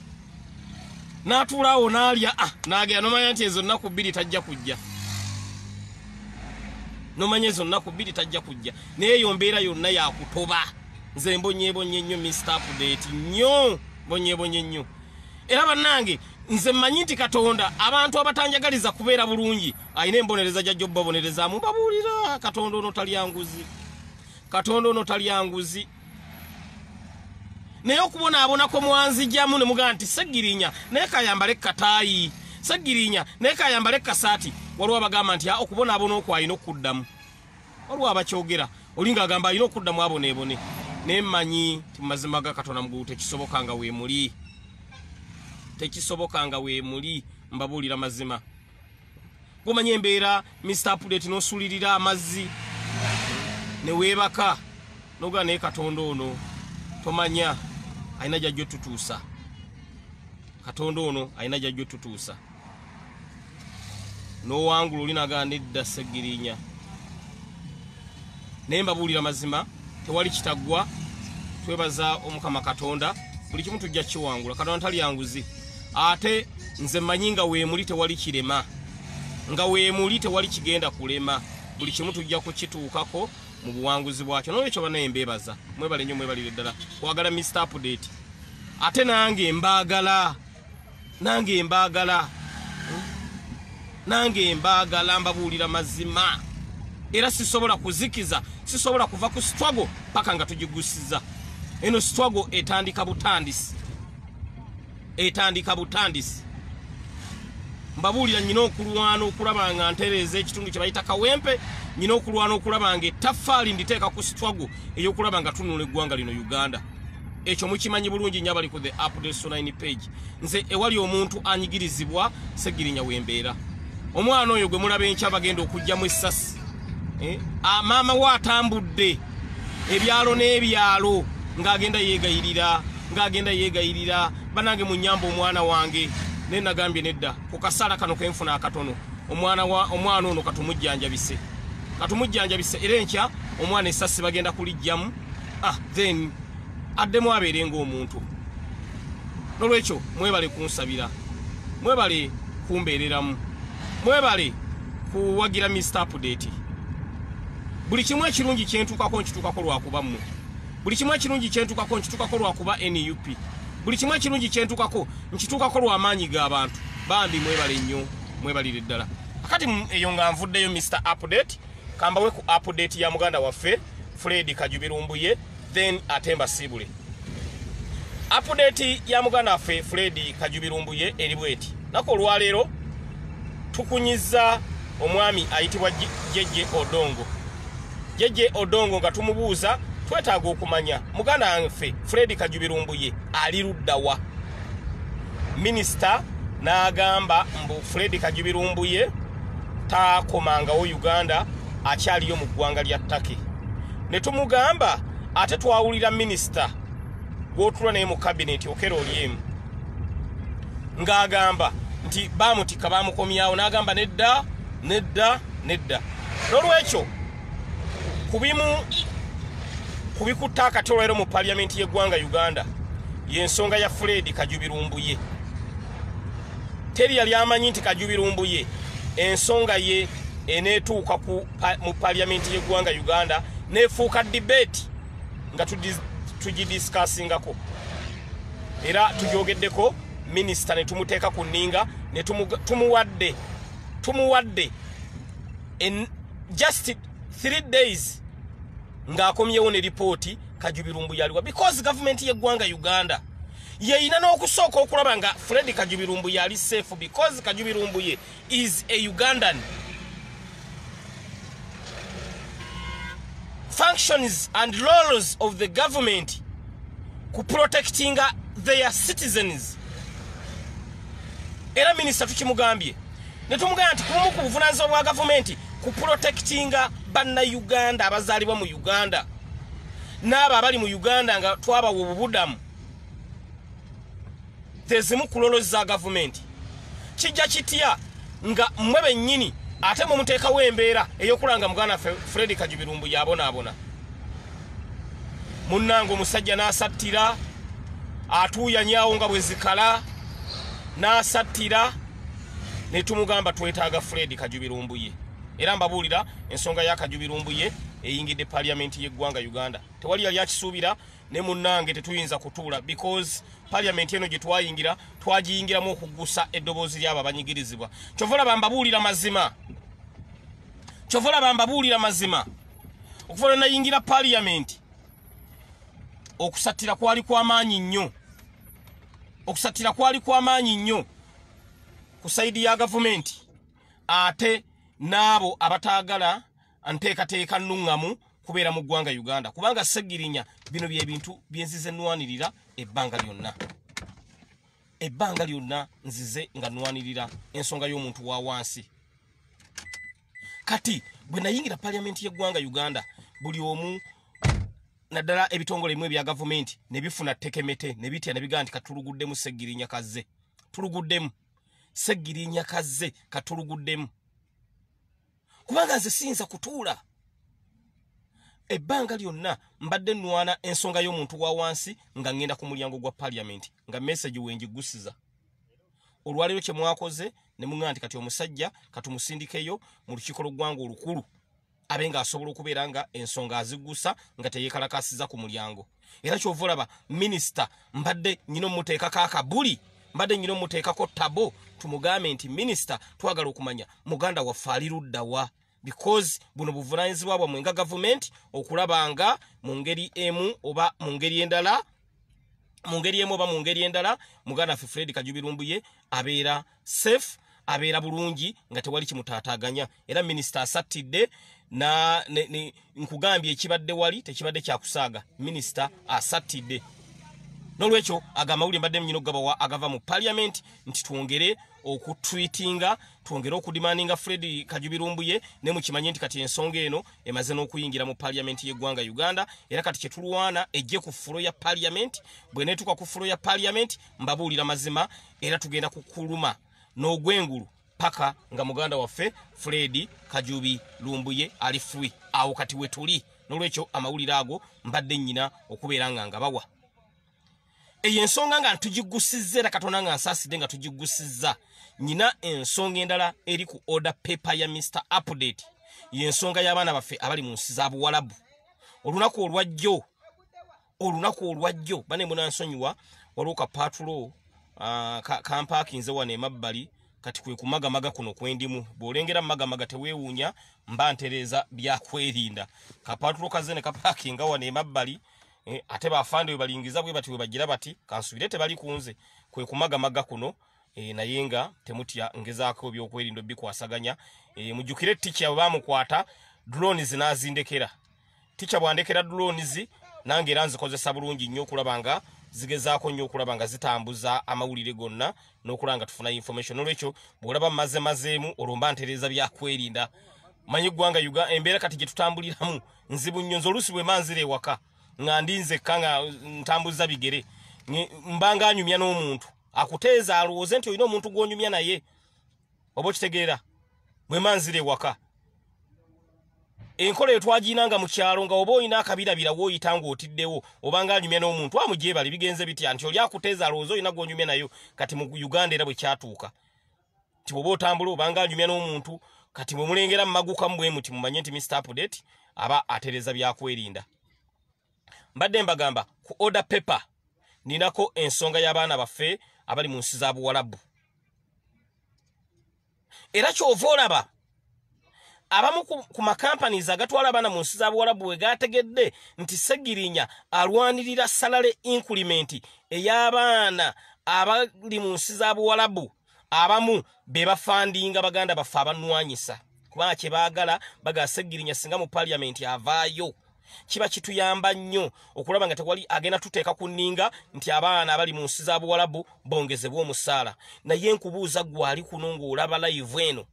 N'atuulaawo n'alya ah, n'agenda nomanya nti ezo nnaku bbiri tajja kujja nomanya ezo nnaku bbiri tajja kujja. Naye eyo mbeera yonna yakutoba nze mbonyebonye nnyo mr update nnyo. Mbonyebonye nnyo. Era bannange nze mmanyi nti katonda abantu abatanjagaliza kubeera bulungi alina embonereza jajja obbabonerezaamu babuulira katonda ono talyanguzi katonda ono talyanguzi naye okubonaabonako mwanzijjamu ne mugamba nti segirinya naye kayambale kataayi segirinya naye kayambale kasaati waliwo abagamba nti "Ah, okubonaabona okwo alina okuddamu. Waliwo abakyogera oli ng'agamba alina okuddamu aboneebone naye mmanyi ti mu mazima ga katonda mugulu tekisoboka nga weemuli tekisoboka nga weemuli mbabuulira mazima. Gomanya embeera mr update n'osulirira amazzi. Ne weebaka nogaa naye katonda ono tomanya alina gyajja otutuusa. Katonda ono alina gyajja otutuusa n'owangula oli nagaa nedda segirinya. Naye mbabuulira mazima tewali kitaggwa twebaza omukama katonda buli kimu tujja kiwangula katonda talyanguzi. Ate nze mmanyi nga weemuli tewali kirema. Nga weemuli tewali kigenda kulema. Buli kimu tujja kukituukako mu buwanguzi bwakyo. Nolwekyo banaye mbeebaza mwebale nnyo mwebalire ddala. Kwagala mr update. Ate nange mbaagala nange mbaagala nange mbaagala mbabuulira mazima. Era sisobola kuzikiza sisobola kuva ku sitwago paka nga tugigusiza. Eno sitwago etandika butandisi. Etandika butandisi. Mbabuulira nyina okulwana okulaba nga ntereeza ekitundu kye bayita kawempe nyina okulwana okulaba nga ettaffaali nditeeka ku sitwago ey'okulaba nga tunula eggwanga lino uganda. Ekyo mukimanyi bulungi nnyo abali ku the updates 9 page. Nze ewali omuntu anyigirizibwa segirinya wembeera omwana oyo gwe mulaba enkya bagenda okugjamu essasi. Eh, maama we atambudde ebyalo n'ebyalo ng'agenda yeegayirira ng'agenda yeegayirira. Banange mu nyamba omwana wange. Naye nagambye nedda ku kasaala kano kenfuna akatono. Omwana wa- omwana ono katumujjanjabise. Katumujjanjabise. Era enkya omwana essasi bagenda kulijjamu ah, then addemu abeere ng'omuntu. Nolwekyo mwebale kunsabira. Mwebale kumbeereramu mwebale kuwagira mr update. Buli kimu ekirungi kyentuukako nkituukako lwakuba mmwe buli kimu ekirungi kyentuukako nkituukako lwakuba nup buli kimu ekirungi kyentuukako nkituukako lw'amaanyi g'abantu bambi mwebale nnyo mwebalire ddala. Akati mu- eyo nga nvuddeyo mr update kambawe ku update ya muganda waffe fred kajubirumbuye then ate mbasiibule apudeti ya muganda waffe fredi kajubirumbuye eri bweti. Naku olwaleero tukunyiza omwami ayitibwa jeje odongo. Jeje odongo nga tumubuuza twetaaga okumanya. Muganda waffe fredi kajubirumbuye ali luddawa minisita n'agamba mbu fredi kajubirumbuye taakomangawo uganda akyaliyo mu ggwanga lya ttake. Ne tumugamba ate twawulira minisita gw'otula naye mu kabineti okera oli emu ng'agamba nti baamutikka baamukomyawo n'agamba nedda nedda nedda. N'olwekyo ku bimu ku bikutta akati olwero mu paliyamenti y'eggwanga uganda y'ensonga ya fredi kajubirumbuye. Teri yali amanyi nti kajubirumbuye ensonga ye eneetuuka mu paliyamenti y'eggwanga uganda neefuuka dibeeti nga tugidisikasingako era tugyogeddeko minisita ne tumuteeka ku nninga ne tumuwadde tumuwadde just three days ng'akomyewo ne ripooti kajubirumbu yaliwa. Because gavumenti y'eggwanga uganda yeeyina n'okusooka okulaba nga fredi kajubirumbu yali safe because kajubirumbu ye is a ugandan. Functions and roles of the government ku protectinga their citizens era minisita tukimugambye. Ne tumugamba nti kubumu ku buvunanyizibwa bwa gavumenti ku protectinga bannayuganda abazaalibwa mu uganda. N'abo abali mu uganda nga twabawa obubudamu tezimu ku lolo za gavumenti. Kijja kitya nga mmwe bennyini ate mwe muteekawo embeera ey'okulanga muganda fredi kajubirumbu yabonaabona. Munnanga omusajja n'asattira atuuyanyawo nga bwe zikala n'asattira ne tumugamba twetaaga fredi kajubirumbu ye era mbabuulira ensonga ya kajubirumbu ye eyingidde paliyamenti y'eggwanga uganda. Tewali yali akisuubira ne munnange tetuyinza kutuula because paliyamenti eno gye twayingira twagiyingiramu okuggusa eddoboozi lyabo abanyigirizibwa kyova olaba mbabuulira mazima. Kyova olaba mbabuulira mazima. Okuva lwe nayingira paliyamenti okusattira kwali kw'amaanyi nnyo okusattira kwali kw'amaanyi nnyo ku sayidi ya gavumenti ate n'abo abataagala nteekateeka nnuŋŋamu kubeera mu ggwanga uganda. Kubanga segirinya bino byebintu byenzize nnwanirira ebbanga lyonna. Ebbanga lyonna nzize nga nnwanirira ensonga y'omuntu wa wansi. Kati bwe nayingira paliyamenti y'eggwanga uganda buli omu naddala ebitongole bimu ebya gavumenti ne bifuna ttekemete ne bitya ne bigaa nti katuluguddemu segirinya kazze tuluguddemu segirinya kazze katuluguddemu kubanga nze siyinza kutuula. Ebbanga lyonna mbadde nnwana ensonga y'omuntu wa wansi nga ŋŋenda ku mulyango gwa paliyamenti nga mesagi wengigusiza olwaleero kye mwakoze ne muŋŋa nti kati omusajja katumusindikeyo mu lukiiko lw'eggwanga olukulu abe ng'asobola okubeera nga ensonga aziggusa nga teyeekalakasiza ku mulyango. Era kyova olaba minisita mbadde nyina omuteekako akabuli mbadde nyina omuteekako tabo tumugambe nti minisita twagala okumanya muganda waffe ali luddawa because buno buvunanyizibwa bwammwe nga gavumenti okulaba nga mu ngeri emu oba mu ngeri endala mu ngeri emu oba mu ngeri endala muganda waffe fred kajubirumbuye abeera safe abeera bulungi nga tewali kimutaataaganya. Era minisita asattidde nkugambye ekibadde wali tekibadde kyakusaaga minisita asattidde nolwekyo agamawulire mbadde munyina okugabawa agava mu paliyamenti nti twongere okutwitinga twongere okudimandinga fred kajubirumbuye ne mukimanye nti kati ensonga eno emaze n'okuyingira mu paliyamenti y'eggwanga uganda era kati kyetulwana ejje ku fulo ya paliyamenti bweneetuka ku fulo ya paliyamenti mbabuulira mazima era tugenda kukuluma. N'ogwengulu paka nga muganda waffe fredi kajubi lumbuye ali fui awo kati wetuli nolwekyo amawulire ago mbadde nnyina okubeera nga ngabawa. Eyo ensonga nga tugigusizza era katonda nga nsaasidde nga tugigusizza. Nyina ensonga endala eri ku order paper ya mr update yensonga y'abaana baffe abali mu nsi za buwalabu. Olunaku olwajjo olunaku olwajjo bane munansonyiwa waliwo kapatulo uh, kampakinze wano emabbali kati kwe kumagamaga kuno kwendimu bw'olengera mumagamaga teweewuunya mba ntereeza byakwerinda kapatulo kaze ne kapakinga wano emabbali eh, ate bafande bwe balingiza bwe bati bwe bagira bati kansubire tebali kunze kwe kumagamaga kuno eh, naye nga temutya ngezaako ebyokwerinda bikwasaganya eh, mujjukire ticha bwe bamukwata drones nazindekera ticha bwandekera drones nange era nzikozesa bulungi nnyo okulaba nga zigezaako nnyo okulaba nga zitambuza amawulire gonna n'okulaba nga tufuna information. Olwekyo bw'olaba mmaze mazeemu olwomba ntereeza byakwerinda manyi eggwanga uga embeera kati gye tutambuliramu nzibu nnyo nze oluusi bwe manzira ewaka nga ndinzekka nga ntambuza bigere Nge- mba nga anyumya n'omuntu. Akuteeza alowooze nti olina omuntu gw'onyumya naye oba okitegeera bwe manzira ewaka enkola eyo twagiinanga mu kyalo nga oba olina akabirabira wooyita ng'otiddewo oba nga anyumya n'omuntu amugyebale bigenze bitya? Nti oli akuteeza alowooze olina gw'onyumya nayo kati mu uganda era bwe kyatuuka. Ti bwoba otambula obanga anyumya n'omuntu kati bwe mulengera mumagukamu bwe muti mumanye nti mr update aba atereza byakwerinda. Mbadde mbagamba ku order paper ninako ensonga y'abaana baffe abali mu nsi za buwalabu. Era kyova olaba abamu ku, makampanies agatwala abaana mu nsi za buwalabu bwe gategedde nti segirinya alwanirira salale increment ey'abaana abali mu nsi za buwalabu abamu be bafandinga baganda baffe abanwanyisa. Kubanga kye baagala bagaa segirinya singa mu paliamenti avaayo. Kiba kituyamba nnyo okulaba nga tewali agenda tuteeka ku nninga nti abaana abali mu nsi za buwalabu bongezebwa omusaala. Naye nkubuuza gwali kuno ng'olaba live eno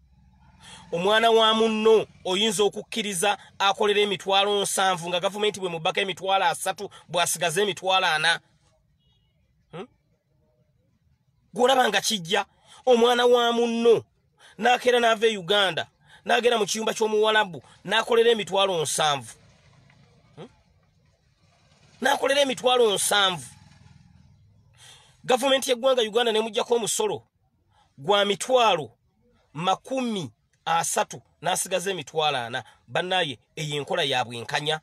omwana wa munno oyinza okukkiriza akolera emitwalo nsanvu nga gavumenti bwe mubaka emitwalo asatu bw'asigaza emitwalo ana Hmm? gwolaba nga kijja omwana wa munno n'akeera n'ava e uganda n'agenda mu kiyumba ky'omuwalabu n'akolera emitwalo nsanvu Hmm? n'akolera emitwalo nsanvu gavumenti y'eggwanga uganda nemugjako omusolo gwa mitwalo makumi asatu n'asigaza emitwalo ana. Bannaye eyo enkola ya bwenkanya.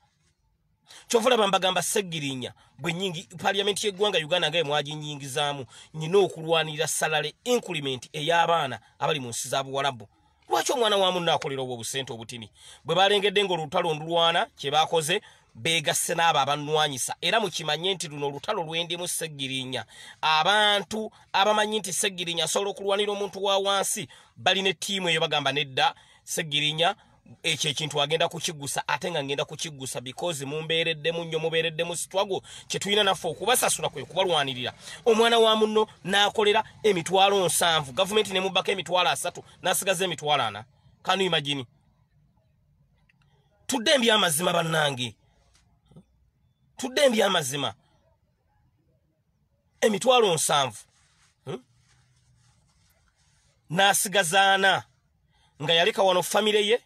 Kyova olaba mbagamba segirinya bwe nyingi paliamenti y'eggwanga uganda nga emwaginyingizaamu nyina okulwanirira salale increment ey'abaana abali mu nsi za buwalabu. Lwaki omwana wa munno akolera obwo obusente obutini? Bwe balengedde ng'olutalo ndulwana kye bakoze beegasse n'abo abannwanyisa. Era mukimanye nti luno olutalo lwendimu segirinya abantu abamanyi nti segirinya asobola okulwanira omuntu wa wansi balina ettiimu eyo bagamba nedda segirinya ekyo ekintu agenda kukigusa ate nga ngenda kukigusa because mumbeereddemu nnyo mubeereddemu sitwago kye tulina naffe okubasasula kwe kubalwanirira. Omwana wa munno n'akolera emitwalo nsanvu. Gavumenti nemubbako emitwalo asatu n'asigaza emitwalo ana. Kanu imagini tudde embyamazima bannange tudde embyamazima emitwalo nsanvu. Hmm? n'asigazaana nga yaleka wano famire ye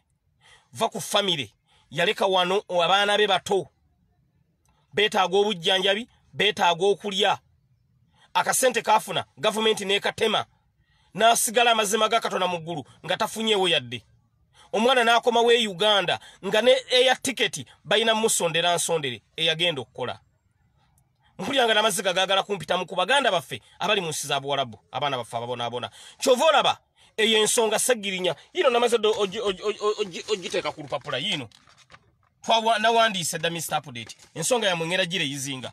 va ku famire yaleka wano abaana be bato. Beetaaga obujjanjabi beetaaga okulya. Akasente kafuna gavumenti n'ekatema. N'asigala amazima ga katonda mu ggulu nga tafunyeewo yadde omwana n'akomawo e uganda nga ne eya tiketi balina musondera nsondere eyagenda okukola. Mpulira nga n'amaziga gaagala kumpitamu ku baganda baffe abali mu nsi za buwalabu abaana baffe ababonaabona kyova olaba eyo ensonga segirinya yino namaze dde ogi- ogi- ogi- ogiteeka ku lupapula yino. Nawandiise dda mr update. Ensonga yamwe ngenda gireyizinga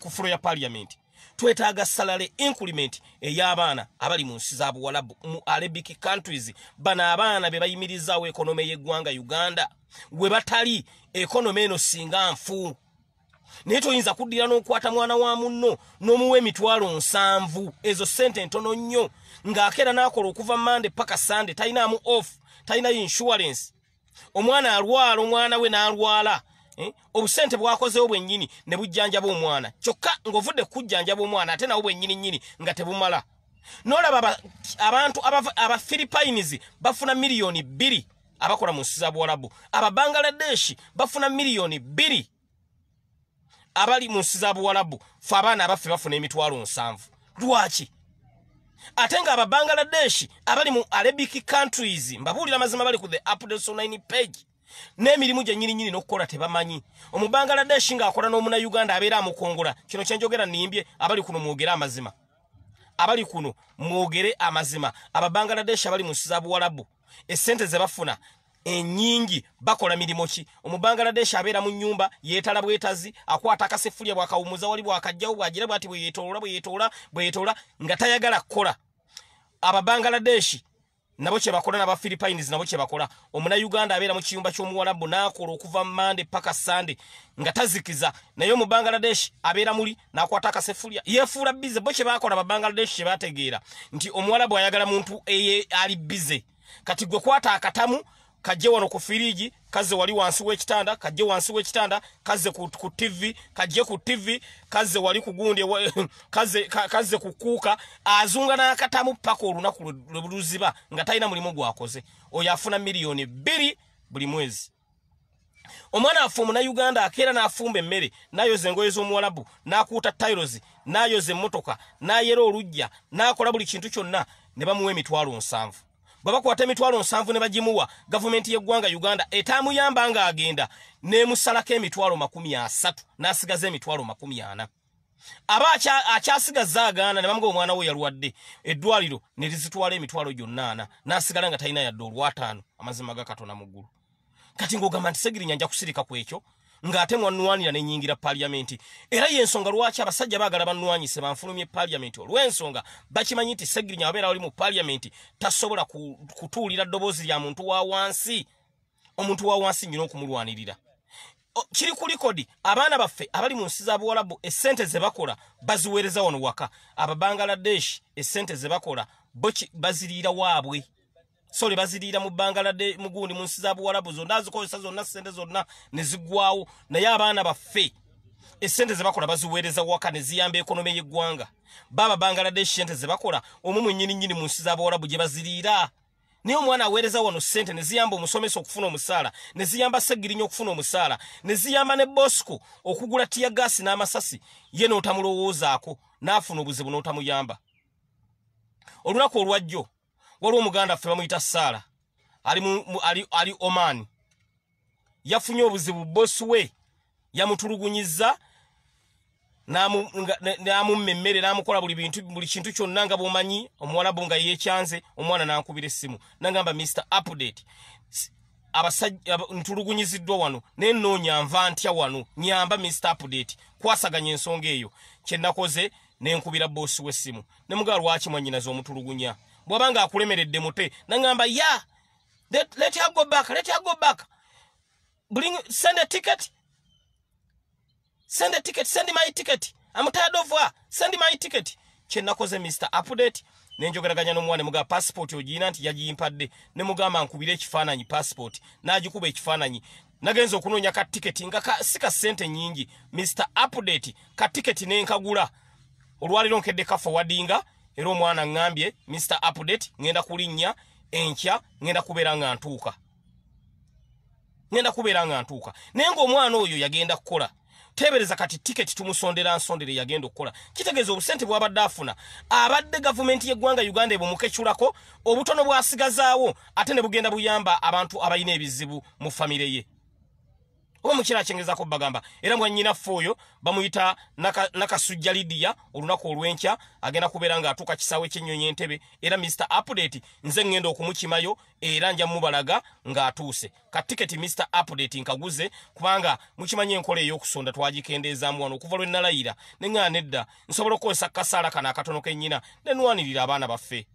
ku fulo ya paliamenti twetaaga salale increment ey'abaana abali mu nsi za buwalabu mu arabic countries. Bano abaana be bayimirizaawo ekonome y'eggwanga uganda. We batali ekonome eno singa nfu. Naye toyinza kuddira n'okukwata mwana wa munno n'omuwa emitwalo nsanvu. Ezo sente ntono nnyo. Ng'akeera n'akola okuva mande paka sande talinaamu off talinayo insurance. Omwana alwala omwana we n'alwala? Obusente bwakozewo bwennyini ne bujjanjaba omwana. Kyokka ng'ovudde kujjanjaba omwana ate nawo bwennyini nnyini nga tebumala. N'olaba aba- abantu abafiripines bafuna miliyoni bbiri abakola mu nsi za buwalabu ababangaladeshi bafuna miliyoni bbiri abali mu nsi za buwalabu fe abaana abaffe bafuna emitwalo nsanvu. Lwaki? Ate nga ababangaladeshi abali mu arabic countries mbabuulira mazima bali ku the updates online page n'emirimu gyennyininyini n'okukola tebamanyi. Omubangaladeshi ng'akola n'omunauganda abeera amukongola kino kyenjogera nimbye abali kuno mwogere amazima. Abali kuno mwogere amazima. Ababangaladeshi abali mu nsi za buwalabu essente ze bafuna ennyingi bakola mirimu ki? Omubangaladeshi abeera mu nnyumba yeetala bwetazi akwata akasefulya bwakawumuza wali bwakajjawo bwagira bwati bweyetoola bweyetoola bweyetoola nga tayagala kukola. Ababangaladeshi nabo kyebakola n'abafilipines nabo kyebakola omunauganda abeera mu kiyumba ky'omuwalabu n'akola okuva mande paka sande nga tazikiza. Naye omubangaladesh abeera muli n'akwata akasefulya yeefuula bize bo kyebakola ababangaladesh kyebategeera nti omuwalabu ayagala muntu eye ali bize. Kati gwe kwata akatamu kajje wano ku firiji kazze wali wansi w'ekitanda kajje wansi w'ekitanda kazze ku, ku tv kajje ku tv kazze wali ku gundi kazze, ka, kazze ku kuuka azunga n'akatamu paka olunaku lwe luziba nga talina mulimu gwakoze. Oyo afuna miliyoni bbiri buli mwezi. Omwana waffe omunauganda akeera n'afumba emmere n'ayoza engoye z'omuwalabu n'akuuta tairozi n'ayoza emmotoka n'ayera olujja n'akola buli kintu kyonna ne bamuwa emitwalo nsanvu bwebakwata emitwalo nsanvu ne bagimuwa gavumenti y'eggwanga uganda etamuyamba ng'agenda n'emusalako emitwalo makumi asatu n'asigaza emitwalo makumi ana. Aba akyasigaza agaana ne bamuga omwana we yalwadde eddwaliro ne lizitwala emitwalo gyonna ana n'asigala nga talina yadde olwataano amazima ga katona mu ggulu. Kati ng'ogamba nti segirinya nja kusirika ku ekyo ng'ate mwanwanira nenyingira paliamenti era yensonga lwaki abasajja baagala bannwanyise banfulumye paliamenti olw'ensonga bakimanyi nti segirinya wabeera wali mu paliamenti tasobola kutuulira ddoboozi lya muntu wa wansi? Omuntu wa wansi nyina okumulwanirira. Kiri ku likodi abaana baffe abali mu nsi za buwalabu essente ze bakola baziweereza wano waka. Ababangaladeshi essente ze bakola bo baziriira waabwe sole baziriira mu bangalade mugundi mu nsi za buwalabu zonna azikozesa zonna sente zonna ne ziggwawo naye abaana baffe esente ze bakola baziweereza waka ne ziyamba ekonome y'eggwanga. Baba bangaladeshi sente ze bakola omu mwennyininyini mu nsi za buwalabu gye baziriira naye omwana aweereza wano sente ne ziyamba omusomesa okufuna omusaala ne ziyamba segirinya okufuna omusaala ne ziyamba ne bosco okugula tiyagaasi n'amasasi ye n'otamulowoozaako n'afuna obuzibu n'otamuyamba. Olunaku olwajjo waliwo omuganda ffe bamuyita saala ali, oman. Yafunye obuzibu bosi we yamutulugunyiza n'amumma emmere n'amukola buli bintu buli kintu kyonna nga bwomanyi omuwalabu nga yekyanze omwana n'ankubira essimu. Nagamba mr update ntulugunyiziddwa wano naye nnoonya nva ntya wano? Nyamba mr update kwasaganya ensonga eyo. Kyenakoze nenkubira boosi w'essimu ne mugaa lwaki mwanyinaza omutulugunya bw'aba nga akulemeredde mute nagamba ya let, her go back let her go back. Bring send a ticket. Send a ticket send my ticket. I'm tired of her. Send my ticket. Kyenakoze mr update. Nenjogeraganya n'omwana muga passport ogiyina nti yagiyimpadde. Ne mugamba nkubire ekifaananyi passport. N'agikuba ekifaananyi. Nagenza okunoonya ka tiketi nga si ka ssente nyingi mr update ka tiketi nenkagula olwaliro nkedde kafowadinga era omwana ŋŋambye mr update ŋŋenda kulinnya enkya ŋŋenda kubeera nga ntuuka. Ŋŋenda kubeera nga ntuuka. Naye ng'omwana oyo yagenda kukola tebereza kati tiketi tumusondera nsondere yagenda okukola. Kitegeeza obusente bwabadde afuna abadde gavumenti y'eggwanga uganda ebumukeculako obutono bwasigazaawo ate ne bugenda buyamba abantu abalina ebizibu mu famire ye oba mukira akyengezako bagamba era mwannyinaffe oyo bamuyita nakasujja lidiya olunaku olw'enkya agenda kubeera ng'atuuka kisaawe ky'ennyonyi entebe. Era mr update nze ŋŋenda okumukimayo era nja mubalaga ng'atuuse. Ka tiketi mr update nkaguze kubanga mukimanyi enkola ey'okusonda twagikendeezaamu wano. Okuva lwe nalayira ne ŋŋaana edda nsobola okukozesa kasaala kano akatono kennyina ne nwanirira abaana baffe.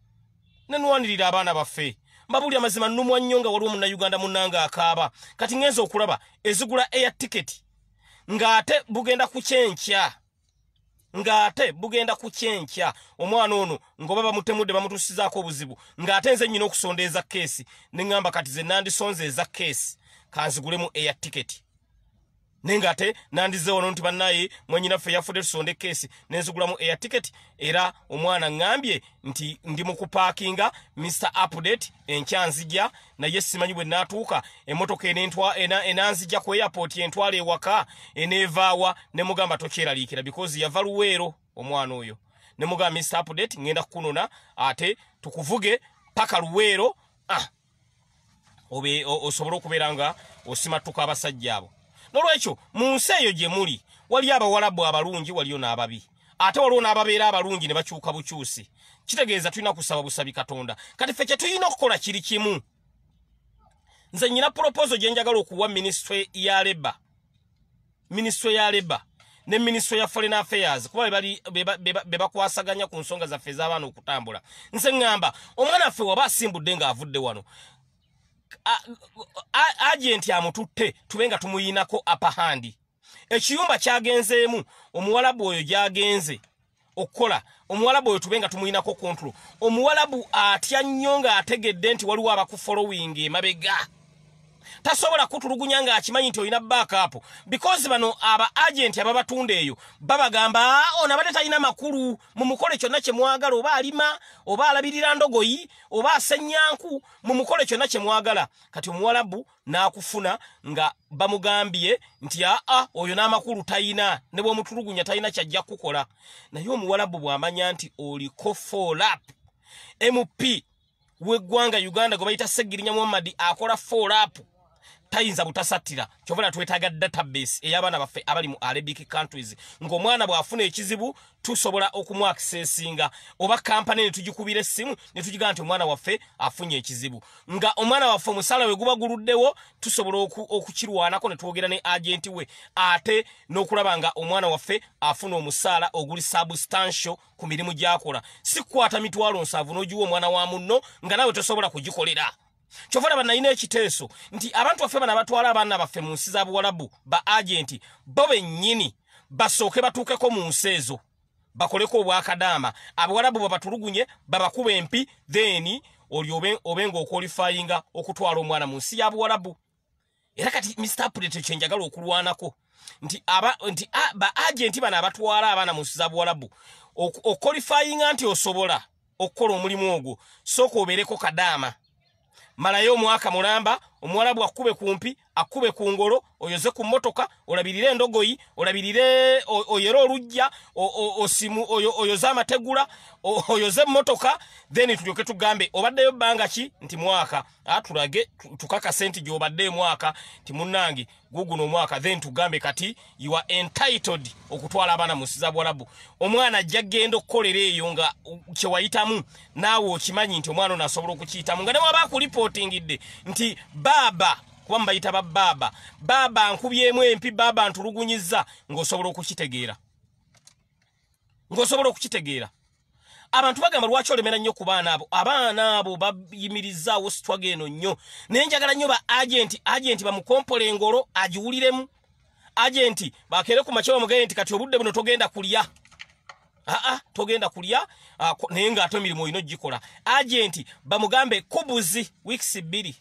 Ne nwanirira abaana baffe mbabuli amazima nnumwa nnyo nga waliwo munnayuganda munnanga akaaba. Kati ŋŋenza okulaba ezigula eya tiketi ng'ate bugenda ku kyenkya ng'ate bugenda ku kyenkya. Omwana ono ng'oba bamutemudde bamutuusizaako obuzibu ng'ate nze nnyina okusonda eza keesi ne ŋŋamba kati ze nandisonze eza keesi kanzigulemu eya tiketi naye ng'ate nandize wano nti bannaye mwenyinaffe yafudde tusonde keesi nenzigulamu eya tiketi era omwana ŋŋambye nti ndi mu kupaakinga mr update enkyanzija naye simanyi bwe naatuuka. Emmotoka enanzija ku airport entwala ewaka eneevaawa ne mugamba tokyeraliikira because yava luweero omwana oyo. Ne mugamba mr update ŋŋenda kukunona ate tukuvuge paka luweero. Ah, osobole okubeera nga osimattuka abasajja abo nolwekyo mu nsi eyo gye muli waliyo abawalabu abalungi waliyo n'ababi. Ate waliwo n'ababeera abalungi ne bakyuka bukyusi. Kitegeeza tulina kusaba busabi katonda. Kati ffe kye tulina okukola kiri kimu. Nze nyina proposal gye njagala okuwa minisitule ya leba minisitule ya leba ne minisitule ya foreign affairs kuba be bakwasaganya ku nsonga zaffe ez'abaana okutambula. Nze ŋŋamba omwana waffe waba asimbudde ng'avudde wano agenti amututte tube nga tumuyinako apahandi ekiyumba kyagenzeemu omuwalabu oyo gyagenze okukola omuwalabu oyo tube nga tumuyinako kontrol omuwalabu atya nnyo ng'ategedde nti waliwo abakufolowing emabega tasobola kutulugunya ng'akimanyi nti olina backup because bano aba agenti ababatunda eyo babagamba ono abadde talina makulu mumukole kyonna kye mwagala oba alima oba alabirira ndogoyi oba asenyanku mumukole kyonna kye mwagala. Kati omuwalabu n'akufuna nga bamugambye nti aa oyo n'amakulu tayina ne bw'omutulugunya talina kyajja kukola. Naye omuwalabu bw'amanya nti oliko folap mp w'eggwanga uganda gwe bayita segirinya muhammadi akola folap tayinza butasattira. Kyovula twetaaga database ey'abaana baffe abali mu arabic countries ng'omwana bw'afuna ekizibu tusobola okumwakisesinga oba kampani ne tugikubira essimu ne tugigaa nti omwana waffe afunye ekizibu. Nga omwana waffe omusaala we guba guluddewo tusobola okukirwanako ne twogera ne agenti we ate n'okulaba nga omwana waffe afuna omusaala oguli substantial ku mirimu gy'akola. Si kukwata mitwalo nsanvu n'ogiwa omwana wa munno nga nawe tosobola kugikolera kyova laba nalina ekiteeso nti abantu baffe bano abatwala abaana baffe mu nsi za buwalabu ba agenti bo bennyini basooke batuukeko mu nsi ezo. Bakoleko obwakadaama. Abawalabu babatulugunye babakuba empi then oli obe ng'okwalifayinga okutwala omwana mu nsi ya buwalabu era kati mr pulete kyenjagala okulwanako nti ba agenti bano abatwala abaana mu nsi za buwalabu okwalifayinga nti osobola okukola omulimu ogwo sooka obeereko kadaama malayo omwaka mulamba omuwalabu akube kumpi akube ku ngolo oyoze ku mmotoka olabirire endogoyi olabirire oyere olujja osimu oyoze amategula oyoze emmotoka then tulyoke tugambe obaddeyo bbanga ki? Nti mwaka. Tulage tukakase nti gyobadde mwaka ti munnange guguno omwaka then tugambe kati you are entitled okutwala abaana mu siza bwalabu. Omwana ajja genda okukolera eyo nga kyewayitamu naawe okimanyi nti omwana ono asobola okukiyitamu nga newaba akulipootingidde nti baaba kuba mubayita ba baaba. Baaba nkubyemu empi baaba ntulugunyiza ng'osobola okukitegeera. Ng'osobola okukitegeera. Abantu bagamba lwaki olemera nnyo ku baana abo? Abaana abo bayimirizaawo sitwaga eno nnyo. Naye njagala nnyo ba agenti agenti bamukompola engolo agiwuliremu. Agenti bakere ku makya bamugee nti kati obudde buno togenda kulya? Aa togenda kulya? Naye ng'ate emirimu olina ogikola. Agenti bamugambe kubuzi wiikisi bbiri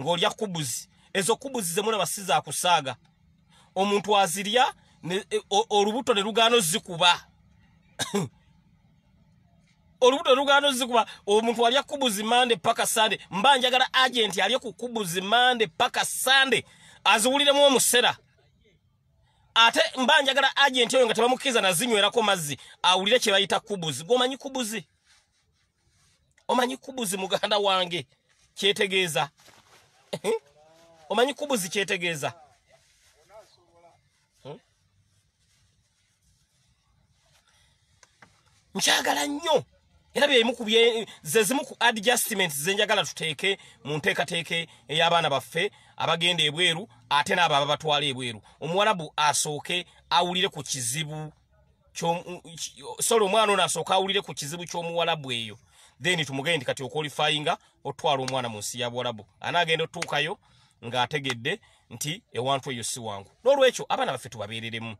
ng'olya kubuzi ezo kubuzi zemulaba si zakusaaga omuntu azirya olubuto ne lugaano zikuba olubuto ne lugaano zikuba omuntu alya kubuzi mande paka sande. Mba njagala agenti alye ku kubuzi mande paka sande aziwuliremu omusera. Ate mba njagala agenti oyo nga tebamukkiriza nazinywerako mazzi awulire kye bayita kubuzi gwomanyi kubuzi omanyi kubuzi muganda wange? Kyetegeeza omanyi kubuzi kyetegeeza nkyagala nnyo. Era zezimu ku adjustment zenjagala tuteeke mu nteekateeke ey'abaana baffe abagenda ebweru ate n'abo ababatwala ebweru. Omuwalabu asooke awulire ku kizibu sole omwana ono asooke awulire ku kizibu ky'omuwalabu eyo then tumugende nti kati okwalifayinga otwala omwana mu nsi ya buwalabu anaagenda otuukayo ng'ategedde nti ewantu eyo si wangu. N'olwekyo abaana baffe tubabeereremu.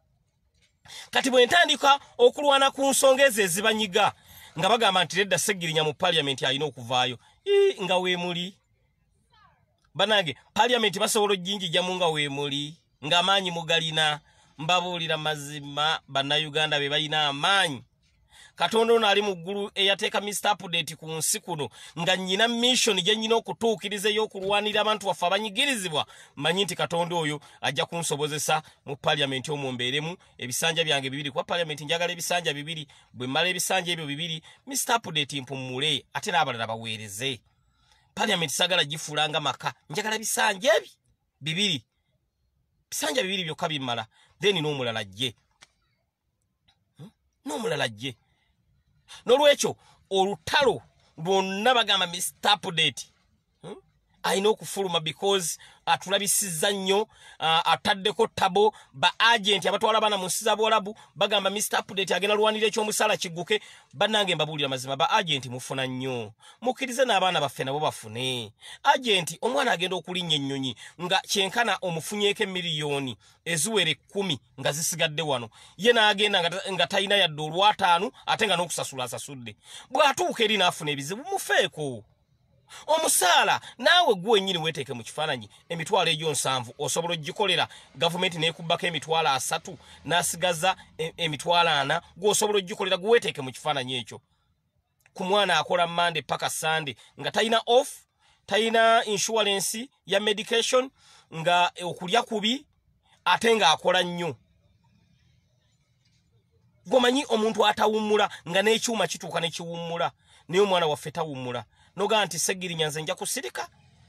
Kati bwe ntandika okulwana ku nsonga ezo ezibanyiga nga bagamba nti ledda segirinya mu paliyamenti alina okuvaayo nga weemuli banange paliyamenti basobola ojjinjijjamu nga weemuli ng'amaanyi mugalina mbabuulira mazima bannayuganda be balina amaanyi katonda ono ali mu ggulu eyateeka mr update ku nsi kuno nga nnyina mission gye nnyina okutuukiriza ey'okulwanira abantu baffe abanyigirizibwa mmanyi nti katonda oyo ajja kunsobozesa mu paliyamenti omwo mbeeremu ebisanja byange bibiri. Kuba paliyamenti njagala ebisanja bibiri bwe mmala ebisanja ebyo bibiri mr update mpummule ate n'abalala baweereze. Paliyamenti sagala gifuulanga maka njagala bisanja ebi bibiri. Bisanja bibiri byokka bimmala then n'omulala jje n'omulala jje n'olwekyo olutalo lwonna bagamba mr update alina okufuluma because atulabisizza nnyo uh, ataddeko tabo ba agenti abatwala abaana mu nsi za buwalabu bagamba mr update agenda lwanira ekyomusaala kigguke. Bannange mbabuulira mazima ba agenti mufuna nnyo. Mukkirize n'abaana baffe nabo bafune. Agenti omwana agenda okulinnya ennyonyi nga kyenkana omufunyeeko emiliyoni eziwera ekkumi nga zisigadde wano. Ye n'agenda nga, talina yadde olwataanu ate nga n'okusasula asasudde. Bw'atuuka eri n'afuna ebizibu mufeeko omusaala naawe gwe wenyini weeteeke mu kifaananyi emitwalo egyo nsanvu osobola ogikolera gavumenti neekubbako emitwalo asatu n'asigaza e- emitwalo ana gweosobola ogikolera gwe weeteeke mu kifaananyi ekyo. Ku mwana akola mande paka sande nga talina off talina insurance ya medication nga okulya kubi ate ng'akola nnyo. Gomanyi omuntu atawummula nga n'ekyuma kituuka nekiwummula naye omwana waffe tawummula nogaa nti segirinya nze nja kusirika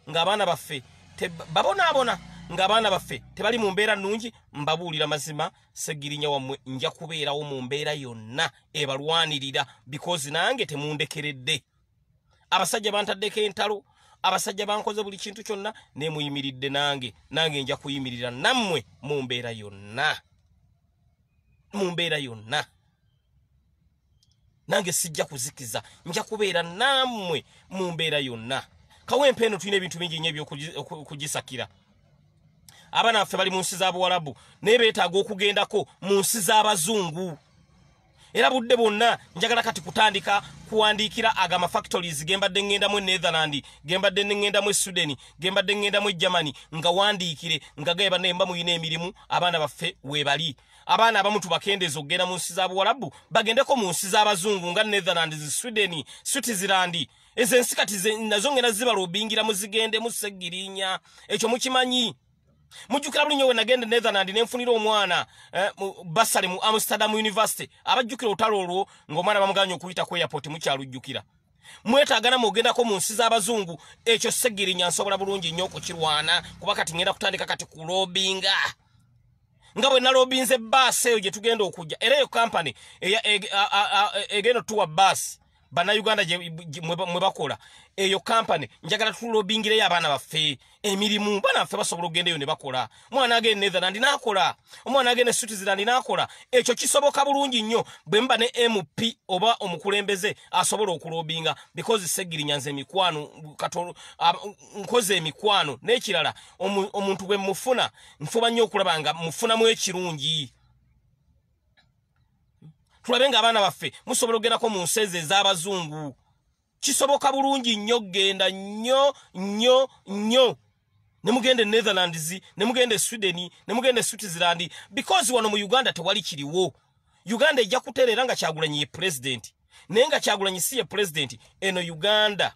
ng'abaana baffe te- babonaabona ng'abaana baffe tebali mu mbeera nnungi mbabuulira mazima segirinya wammwe nja kubeerawo mu mbeera yonna ebalwanirira because nange temundekeredde. Abasajja bantaddeko entalo abasajja bankoze buli kintu kyonna nemuyimiridde nange nange nja kuyimirira nammwe mu mbeera yonna. Mu mbeera yonna nange sijja kuzikiza. Nja kubeera nammwe mu mbeera yonna. Kawempe eno tulina ebintu bingi nnyo ebyokugisakira abaana baffe bali mu nsi za buwalabu naye beetaaga okugendako mu nsi z'abazungu era budde bwonna njagala kati kutandika kuwandiikira agama factories gembadde ŋŋendamu enetherland gembadde neŋŋendamu esudeni gembadde ŋŋendamu egermany nga wandiikire nga geba naye mba muyina emirimu abaana baffe weebali abaana abamu tubakendeeza okugenda mu nsi za buwalabu bagendeko mu nsi z'abazungu nga netherland sweden switzerland. Ezo ensi kati nazo ngenda zibalobingiramu zigendemu segirinya. Ekyo mukimanyi? Mujjukira buli nnyo we nagenda netherland ne nfunira omwana eh, basale mu amsterdam university abajjukira olutalo olwo ng'omwana bamuganya okuyita ku airport mukyalujjukira mwetaagana mugendako mu nsi z'abazungu ekyo segirinya nsobola bulungi nnyo okukirwana kuba kati ngenda kutandika kati kulobinga nga bwe nalobinze baasi eyo gye tugenda okujja. Era eyo kampany egenda tuwa baasi bannayuganda mwe ba- mwe bakola eyo kampany njagala tulobingireyo abaana baffe emirimu baana baffe basobola okugendaeyo ne bakola. Omwana agenda netherland n'akola omwana agenda e switzerland n'akola ekyo kisoboka bulungi nnyo bwe muba ne mp oba omukulembeze asobola okulobinga because segirinya nze emikwano nkoze emikwano n'ekirala omu- omuntu bwe mufuna nfuba nnyo okulaba nga mufunamu ekirungi tulabe ng'abaana baffe musobola okugendako mu nsi ezo ez'abazungu. Kisoboka bulungi nnyo genda nnyo nnyo nnyo. Ne mugenda e netherlands ne mugenda e sweden ne mugenda e switzerland because wano mu uganda tewali kiriwo. Uganda ejja kutereera nga kyagulanyi ye pulezidenti naye nga kyagulanyi si ye pulezidenti eno uganda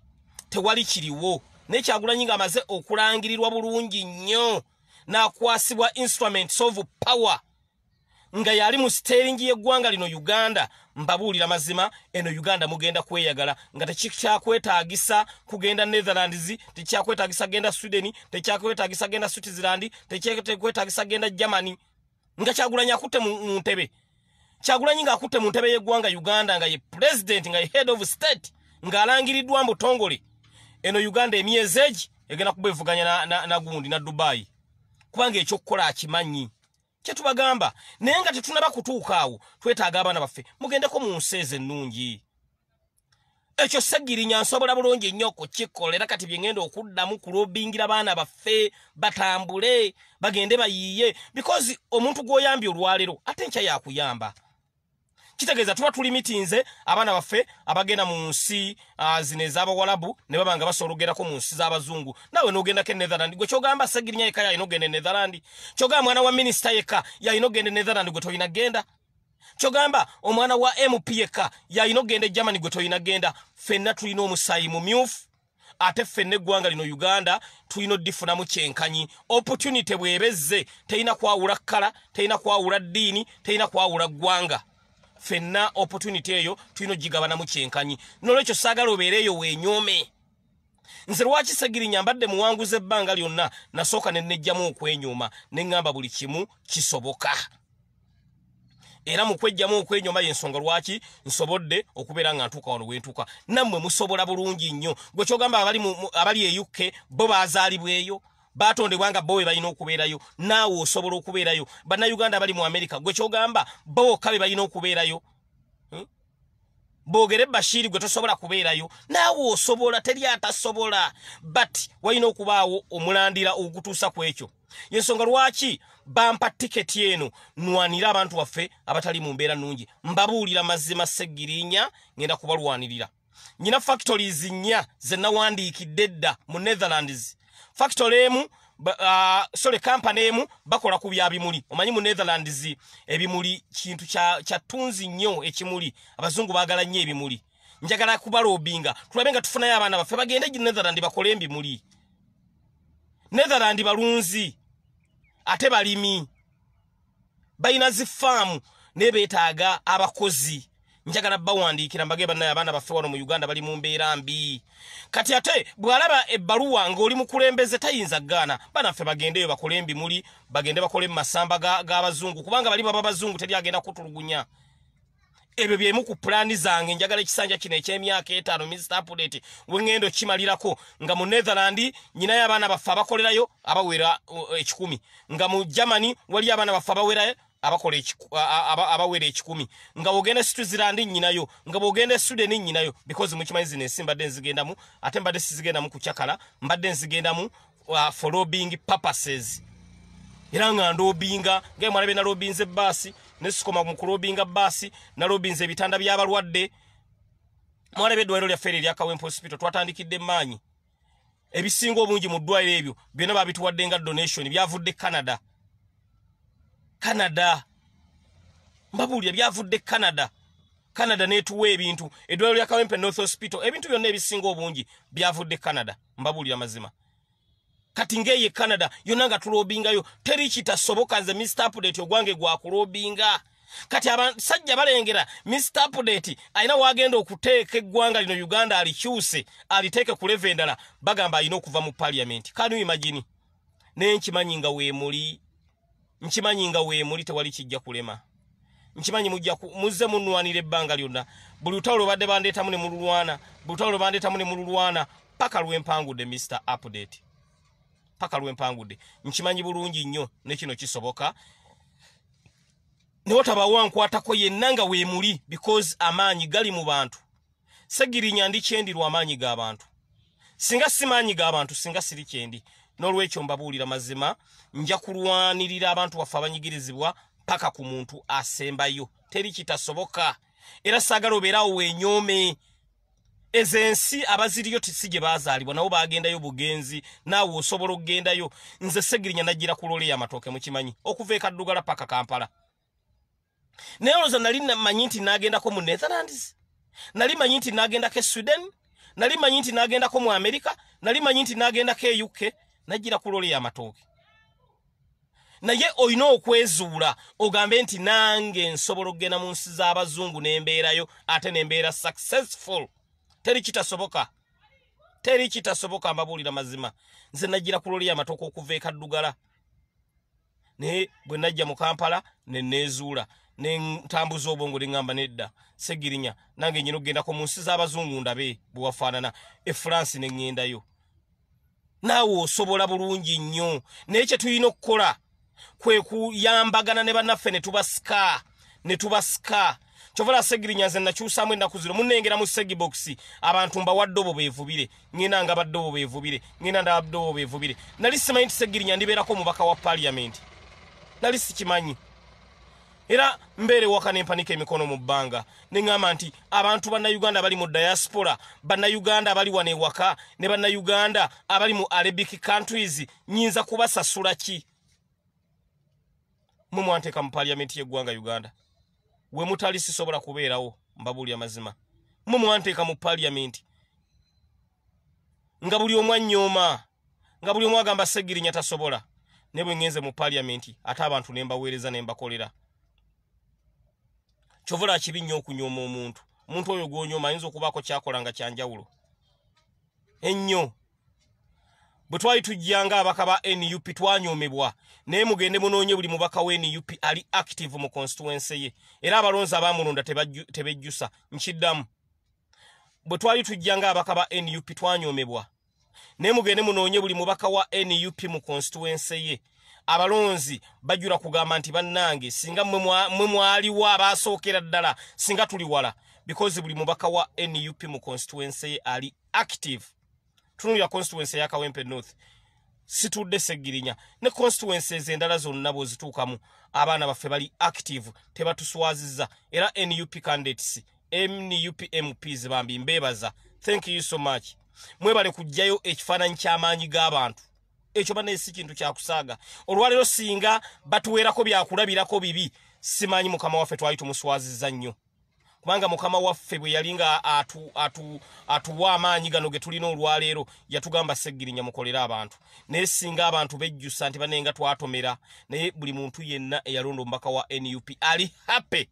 tewali kiriwo. Naye kyagulanyi ng'amaze okulangirirwa bulungi nnyo. N'akwasibwa instruments of power nga yali mu siteringi y'eggwanga lino uganda mbabuulira mazima eno uganda mugenda kweyagala. Nga tekikyakwetaagisa kugenda netherlands tekyakwetaagisa genda sweden tekyakwetaagisa genda switzerland tekyakwetaagisa genda germany. Nga kyagulanyi akutte mu ntebe. Kyagulanyi ng'akutte mu ntebe y'eggwanga uganda nga ye president nga ye head of state ng'alangiriddwa mu butongole eno uganda emyezi egi egenda kuba evuganya na, na, na gundi na dubai. Kubanga ekyokukola akimanyi kyetubagamba naye nga tetunaba kutuuka awo twetaaga abaana baffe mugendeko mu nsi ezo ennungi. Ekyo segirinya nsobola bulungi nnyo okukikola era kati byengenda okuddamu kulobingira baana baffe batambule bagende bayiiye because omuntu gw'oyambye olwaleero ate nkya yakuyamba kitegeeza tuba tulimitinze abaana baffe abagenda mu nsi uh, zino ez'abawalabu ne baba nga basobola okugendako mu nsi z'abazungu. Nawe n'ogendako e netherland gwe kyogamba segirinya yeka yalina ogenda e netherland? Kyogamba mwana wa minisita yeka yalina ogenda e netherland gwe tolina genda? Kyogamba omwana wa mp yeka yalina ogenda e germany gwe tolina genda? Ffenna tulina omusaayi mumyufu ate ffenna eggwanga lino uganda tulina oddifunamu kyenkanyi. Opportunity bwebezze terina kwawula kkala terina kwawula ddiini terina kwawula ggwanga ffenna opportunity eyo tulina ogigabanamu kyenkanyi. Nolwekyo saagala obeereeyo weenyoome nze lwaki segirinya mbadde muwanguza ebbanga lyonna nasooka ne nejjamu okwenyooma ne ŋŋamba buli kimu kisoboka. Era mu kwejjamu okwenyoma yensonga lwaki nsobodde okubeera nga ntuuka wano wentuuka nammwe musobola bulungi nnyo. Gwe kyogamba abali, e uk bo bazaalibweyo batondebwa nga bo we balina okubeerayo naawe osobola okubeerayo. Bannayuganda abali mu amerika gwe kyogamba bo bokka be balina okubeerayo. Hmm? boogere bashiri gwe tosobola kubeerayo naawe osobola teri atasobola. But walina okubaawo omulandira okutuusa ku ekyo. Yensonga lwaki bampa tiketi eno nwanire abantu baffe abatali mu mbeera nnungi. Mbabuulira mazima seggirinya ngenda kubalwanirira. Nyina factories nnya ze nawandiikidde dda mu netherlands factory emu uh, sorry kampani emu bakola ku bya bimuli. Omanyi mu netherlands ebimuli kintu kya ttunzi nnyo ekimuli. Abazungu baagala nnyo ebimuli. Njagala kubalobinga tulabe nga tufunayo abaana baffe bagende gi netherland bakole embimuli netherland balunzi ate balimi. Balina zifaamu naye beetaaga abakozi njagala bawandiikira mbage bannaye abaana baffe wano mu uganda bali mu mbeera mbi. Kati ate bw'alaba ebbaluwa ng'oli mukulembeze tayinza gaana banaffe bagendeyo bakole embimuli bagende bakole mu masamba g'abazungu kubanga bali baba bazungu teri agenda kutulugunya. Ebyo byemu ku pulaani zange njagala ekisanja kino ekyemyaka etaano mr apudate wengendo kimalirako. Nga mu netherland nyinayo abaana baffe abakolerayo abawera uh, ekikumi. Nga mu germany waliyo abaana baffe abakola abawera ekikumi. Nga bwogenda switzerland nyinayo nga bwogenda sweden nyinayo because mukimanyi zino ensi mbadde nzigendamu ate mbadde sizigendamu kucyakala mbadde nzigendamu for lobbying purposes. Era nga ndobinga ngae mwalabe nalobinza ebbaasi nesikoma mu kulobinga bbaasi nalobinza ebitanda by'abalwadde. Mwalabe eddwaliro lyaffe eri eryakawempo hospital twatandikidde maanyi ebisinga obungi mu ddwaliro ebyo byonna babituwadde nga donation byavudde canada canada. Mbabuulira byavudde canada. Canada netuwa ebintu. Eddwaliro lya kawempe north hospital ebintu byonna ebisinga obungi byavudde canada. Mbabuulira mazima kati ngaeye canada yonna nga tulobingayo teri kitasoboka nze mr update ogwange gwakulobinga kati abasajja balengera mr update alina wagenda okuteeka eggwanga lino uganda alikyuse aliteeke ku leve endala bagamba alina okuva mu paliamenti kanu imagini naye nkimanyi nga weemuli nkimanyi nga weemuli tewali kijja kulema. Nkimanyi muzze munwanira ebbanga lyonna. Buli lutalo lwebadde bandeetamu ne mululwana buli lutalo lwebandeetamu ne mululwana paka lwempangudde mr update. Paka lwempangudde nkimanyi bulungi nnyo nekino kisoboka. Newotabawankwatako yenna nga weemuli because amaanyi gali mu bantu. Segirinya ndi kyendirwa amaanyi g'abantu singa si maanyi g'abantu singa siri kyendi n'olwekyo mbabuulira mazima nja kulwanirira abantu baffe abanyigirizibwa paka ku muntu asembayo. Teri kitasoboka. Era saagala obeerawo weenyoome ezo ensi abaziriyo tisi gye baazaalibwa nabo bagendayo bugenzi naawe osobola okugendayo nze segirinya nagira ku lole yamatooke mukimanyi okuva ekaddugala paka kampala. Naye olowooza nali manyi nti naagendako mu netherlands nali manyi nti naagendako e sweden nali manyi nti naagendako mu amerika nali manyi nti naagendako e uk nagira ku lole yamatooke naye olina okwezuula ogambe nti nange nsobola okugenda mu nsi z'abazungu n'embeerayo ate n'embeera successful. Teri kitasoboka. Teri kitasoboka mbabuulira mazima. Nze nagira ku loli yamatooka okuva ekaddugala naye bwe najja mu kampala neneezuula nentambuza obwongo neŋŋamba nedda. Segirinya nange nyina okugendako mu nsi z'abazungu ndabe bwe wafaanana. Efuransi neŋŋendayo naawe osobola bulungi nnyo naye kye tulina okukola kwe kuyambagana ne bannaffe ne tubasika ne tubasika kyovala segirinya nze nakyusaamu ennaku zino munengera mu segibokisi abantu mbawadde obwo beevubire ngenda nga badde obwo beevubire ngenda ndabadde obwo beevubire. Nali simanyi nti segirinya ndibeerako omubaka wa paliyamenti nali sikimanyi era mbeere waka nempanika emikono mu bbanga. Neŋŋamba nti abantu bannayuganda abali mu diaspora bannayuganda abali wano ewaka ne bannayuganda abali mu arabic countries nyinza kubasasula ki? Mwe mwanteeka mu paliyamenti y'eggwanga uganda. We mutali sisobola kubeerawo mbabuulya mazima. Mwe mwanteeka mu paliyamenti nga buli omu annyooma nga buli omu agamba segirinya tasobola. Ne bwe ŋŋenze mu paliyamenti ate abantu ne mbaweereza ne mbakolera kyovula kibi nnyo okunyooma omuntu. Omuntu oyo gw'onyooma ayinza okubaako kyakola nga kyanjawulo. Ennyo. Bwe twali tujjanga abaka ba nup twanyoomebwa naye mugende munoonye buli mubaka wa nup ali active mu constituency ye. Era abalonzi abamulonda tebejjusa. Nkiddamu. Bwe twali tujjanga abaka ba nup twanyoomebwa naye mugende munoonye buli mubaka wa nup mu constituency ye abalonzi bajjula kugamba nti bannange singa mwe mwaliwo abaasookera ddala singa tuli wala because buli mubaka wa nup mu constituency ye ali active. Tunulira constituency ya kawempe north. Situdde seggirinya. Ne constituencies endala zonna bwezituukamu abaana baffe bali active tebatuswazizza. Era nup candidates nup mps bambi mbeebaza. Thank you so much. Mwebale kujjayo ekifaananyi ky'amaanyi g'abantu ekyo banaye si kintu kyakusaaga olwaleero singa batuweerako byakulabirako bibi simanyi mukama waffe twali tumuswazizza nnyo. Kubanga mukama waffe bwe yali nga atuwa atu, atu amaanyi gano ge tulina olwaleero yatugamba seggirinya mukolere abantu. Naye singa abantu bejjusa nti banaye nga twatomera naye buli muntu yenna eyalonda omubaka wa nup ali happy.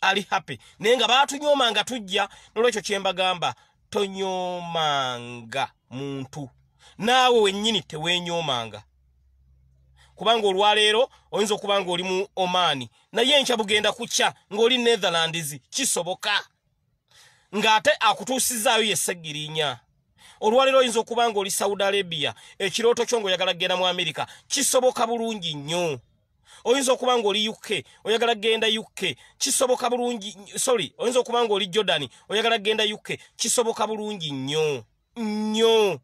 Ali happy. Naye nga batunyoomanga tujja nolwekyo kyembagamba tonyoomanga muntu naawe wennyini teweenyoomanga. Kubanga olwaleero oyinza okuba nga oli mu omaani naye enkya bugenda kukya ng'oli netherlands kisoboka. Ng'ate akutuusizaayo yeseggirinya olwaleero oyinza okuba nga oli saudi arabia ekirooto kyo ng'oyagala kgenda mu amerika kisoboka bulungi nnyo. Oyinza okuba nga oli uk oyagala kgenda uk kisoboka bulungi sorry oyinza okuba nga oli jordan oyagala kgenda uk kisoboka bulungi nnyo. Nnyo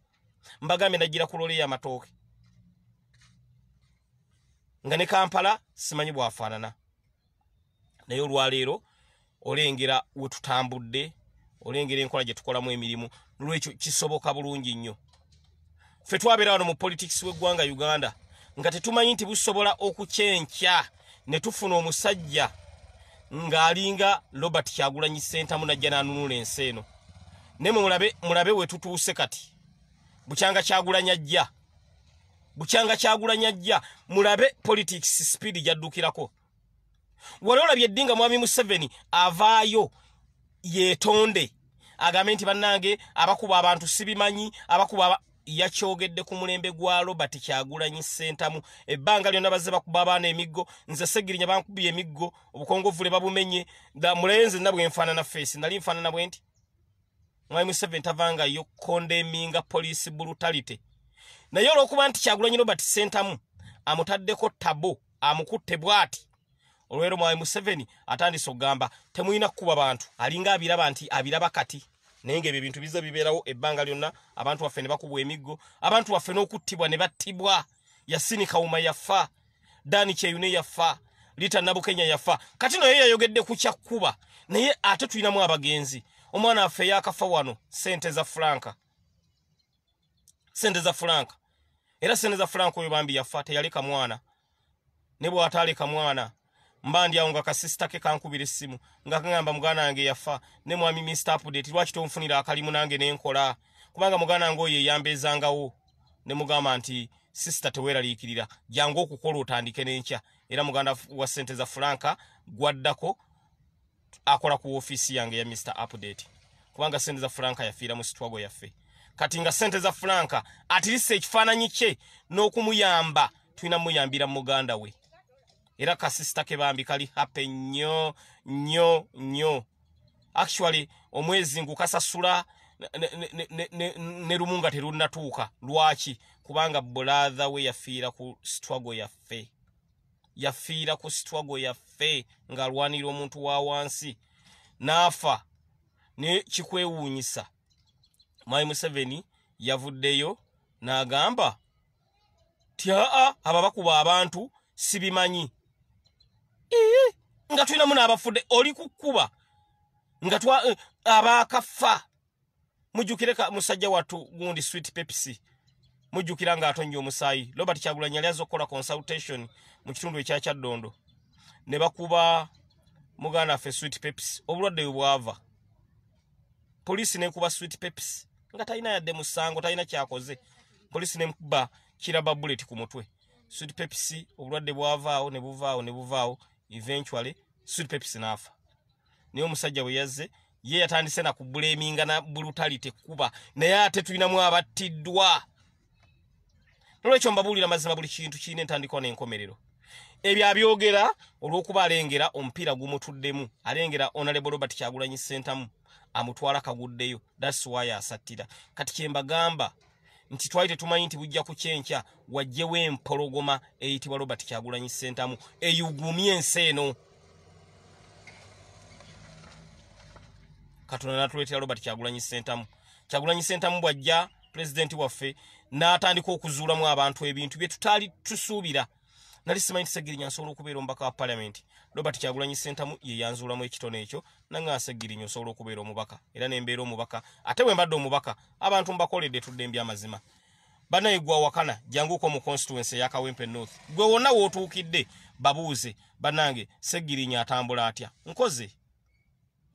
mbagambye nagira ku lole y'amatooke nga ne kampala simanyi bwafaanana. Naye olwaleero olengera we tutambudde olengera enkola gye tukolamu emirimu nolwekyo kisoboka bulungi nnyo. Ffe twabeera wano mu politics w'eggwanga uganda nga tetumanyi nti busobola okukyenkya ne tufuna omusajja ng'alinga robert kyagulanyi sentamu najja n'anunula ensi eno. Naye mulabe, mulabe we tutuuse kati bukyanga kyagulanya jja bukyanga kyagulanya jja mulabe politics speed gyaddukirako. Wali olabye eddinga mwami museveni avaayo yeetonde. Agambe nti bannange abakuba abantu sibimanyi abakuba aba... yakyogedde ku mulembe gwa robert kyagulanyi sentamu ebbanga lyonna bazze bakuba abaana emiggo. Nze segirinya bankubye emiggo obukongovule babumenye. Mulayenze nna bwenfaanana feesi nali nfaanana bwe nti mwami museveni tavangayo kondeminga poliisi brutality naye olwokuba nti kyagulanyi robert sentamu amutaddeko tabo amukutte bw'ati olwero mwami museveni atandise okugamba temulina kukuba bantu. Alinga abiraba nti abiraba kati naye ngaebyo ebintu biza bibeerawo ebbanga lyonna. Abantu baffe ne bakubwa emiggo abantu baffe n'okuttibwa ne battibwa. Yasini kawuma yafa dani kyeyune yafa lita nabukenya yafa. Kati naye yayogedde ku kyakkuba naye ate tulinamu abagenzi omwana waffe yakafa wano sente za franka. Sente za franka. Era sente za franka oyo bambi yafa teyaleka mwana. Ne bw'ataaleka mwana mba ndyawo nga kasisita ke kankubira essimu nga kagamba muganda wange yafa ne mwami mr update lwaki tonfunira akalimu nange nenkola kubanga muganda wange oyo eyambeezangawo. Ne mugamba nti sisita teweeraliikirira jangu okukola otandike n'enkya. Era muganda wa sente za franka gwaddako akola ku ofiisi yange ya mr update. Kubanga sente za franka yafiira mu sitwago yaffe. Kati nga sente za franka atirisa ekifaananyi kye n'okumuyamba tulina muyambira muganda we. Era kasisita ke bambi kali hape nnyo nnyo nnyo. Actually omwezi ngukasasula ne lumu nga terunnatuuka. Lwaki? Kubanga bulatha we yafiira ku sitwago yaffe yafiira ku sitwago yaffe ng'alwanira omuntu wa wansi. N'afa ne kikwewuunyisa. Mwai museveni yavuddeyo n'agamba ti aa aba bakuba abantu sibimanyi. Ee nga tulinamu n'abafudde oli ku kkuba nga twa uh, abaakafa. Mujjukire musajja wattu gundi sweet pepsi. Mujjukira ng'atonnya omusaayi. Robert kyagulanyi yali azza okukola consultation mu kitundu ekya kyaddondo. Ne bakuba muganda waffe sweet pepsi obulwadde bwe bwava. Poliisi nekuba sweet pepsi nga talina yadde musango talina kyakoze. Poliisi nemukuba kiraba bullet ku mutwe. Sweet pepsi obulwadde bwavaawo ne buvaawo ne buvaawo eventually sweet pepsi n'afa. Naye omusajja bwe yazze ye yatandise nakubuleminga na brutality kuba naye ate tulinamu abattiddwa nolwekyo mbabuulira mazima buli kintu kirina entandikwa n'enkomerero ebyo abyogera olw'okuba alengera omupiira gumutuddemu. Alengera honorable robert kyagulanyi sentamu amutwala kaguddeyo thats why asattira. Kati kyembagamba nti twali tetumanyi nti bujja ku kyenkya wajjewo empologoma eyitibwa robert kyagulanyi sentamu eyugumye ensi eno. Katonda natuleetera robert kyagulanyi sentamu kyagulanyi sentamu bwajja pulezidenti waffe n'atandika okuzuulamu abantu ebintu bye tutaali tusuubira nali simanyi nti segirinya nsobola okubeera omubaka wa paliamenti robert kyagulanyi sentamu ye yanzuulamu ekitone ekyo nanga segirinya osobola okubeera omubaka era nembeera omubaka. Ate bwe mbadde omubaka abantu mbakoledde tudde mbyamazima banaye gwe awakana janguuko mu constituency eyakawempe north. Gwe wonna wootuukidde babuuze bannange segirinya atambula atya? Nkoze.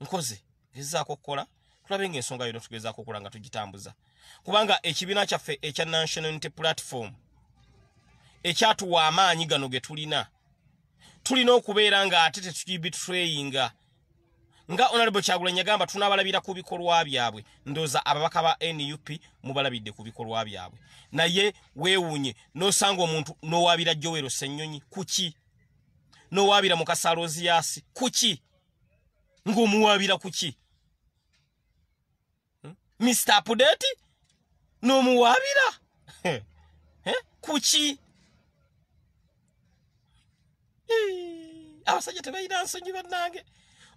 Nkoze. Gezaako okukola? Tulabe ngaensonga yona tugezaako okukola nga tugitambuza. Kubanga ekibiina kyaffe ekya national unity platform ekyatuwa amaanyi gano ge tulina. Tulina okubeera nga ate tetugibitrayinga nga honorable kyagulanyi yagamba tunaabalabira ku bikolwa byabwe. Ndooza ababaka ba nup mubalabidde ku bikolwa byabwe. Naye weewuunye n'osanga omuntu n'owaabira jowero ssennyonyi kuki n'owaabira mukasa aloziyasi kuki ng'omuwaabira kuki mr apudeti n'omuwaabira? Kuki abasajja tebalina nsonyi bannange.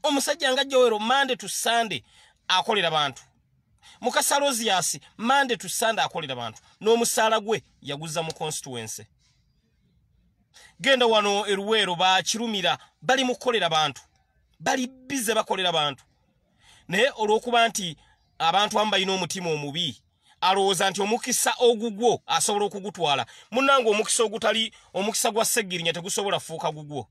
Omusajja nga jowero mande to sande akolera bantu. Mukasa rosias mande to sande akolera bantu. N'omusaala gwe yaguza mu constituency. Genda wano eruweero bakirumira bali mukukolera bantu. Bali bize bakolera bantu. Naye olw'okuba nti abantu amu balina omutima omubi alowooza nti omukisa ogugwo asobola okugutwala. Munnange omukisa ogutali omukisa gwa seggirinya tegusobola fuuka gugwo?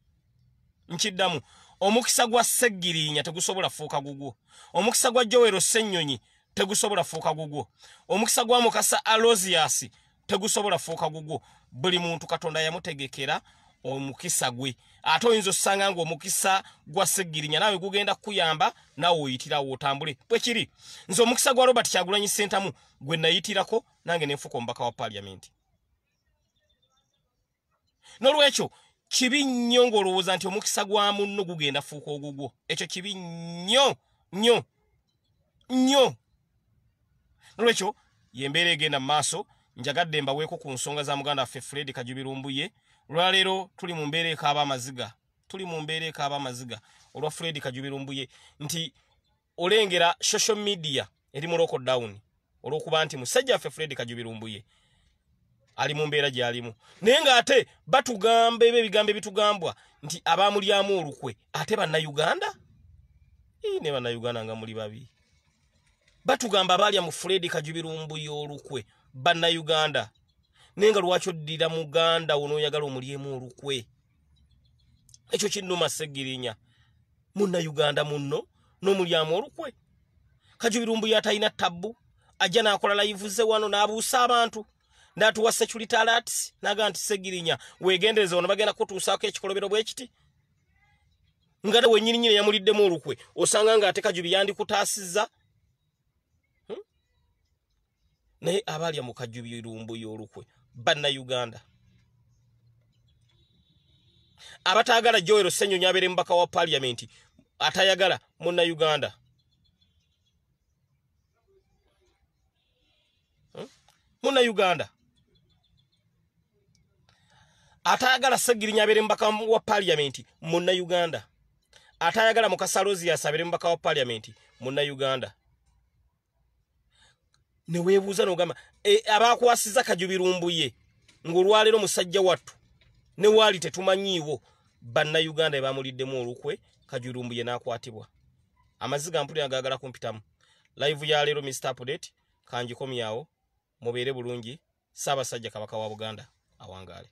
Nkiddamu omukisa gwa seggirinya tegusobola fuuka gugwo? Omukisa gwa jowero ssennyonyi tegusobola fuuka gugwo? Omukisa gwa mukasa alosias tegusobola fuuka gugwo? Buli muntu katonda yamutegekera omukisa gwe. Ate oyinza osanga nga omukisa gwa seggirinya naawe gugenda kukuyamba naawe oyitirawo otambule bwe kiri nze omukisa gwa robert kyagulanyi sentamu gwe nayitirako nange nenfuka omubaka wa paliamenti n'olwekyo kibi nnyo ng'olowooza nti omukisa gwa munno gugenda fuuka ogugwo. Ekyo kibi nnyo nnyo nnyo. N'olwekyo yembeera egenda mu maaso njagadde mbaweeko ku nsonga za muganda waffe fred kajubirumbuye olwaleero tuli mu mbeera ekaaba amaziga tuli mu mbeera ekaaba amaziga olwa fred kajubirumbuye nti olengera social media eri mu lockdown olw'okuba nti musajja waffe fred kajubirumbuye ali mu mbeera gy'alimu naye ng'ate batugamba eba ebigambo ebitugambwa nti abaamulyamu olukwe ate bannayuganda? Ne bannayuganda nga muli babi. Batugamba abaalya mu fred kajubirumbuye olukwe bannayuganda naye nga lwaki oddira muganda wo n'oyagala omulyemu olukwe? Ekyo kinnuma seggirinya munnayuganda munno n'omulyamu olukwe. Kajubirumbuye atalina tabbu ajja n'akola layivuze wano n'abuusa abantu. N'atuwa security alerts naga nti seggirinya weegendereza ono bagenda kutuusaako ekikolobero bwe kiti? Nga te wennyininyini yamuliddemu olukwe osanga ng'ate kajubi yandikutaasizza? Hmm? naye abaalya mu kajubirumbuye olukwe bannayuganda abataagala joero ssenyonyi abeere mubaka wa paliamenti atayagala munnayuganda hmm? munnayuganda atayagala segirinya abeere mubaka wa paliamenti munnayuganda atayagala mukasalosias abeere mubaka wa paliamenti munnayuganda neweebuuza nogamba e, abakwasiza kajubirumbuye ng'olwaleero musajja wattu ne waali tetumanyiiwo bannayuganda ebamuliddemu olukwe kajurumbuye n'akwatibwa. Amaziga mpulira gaagala kumpitamu. Live ya leero mr update kangikomyawo mubeere bulungi saabasajja kabaka wa buganda awangaale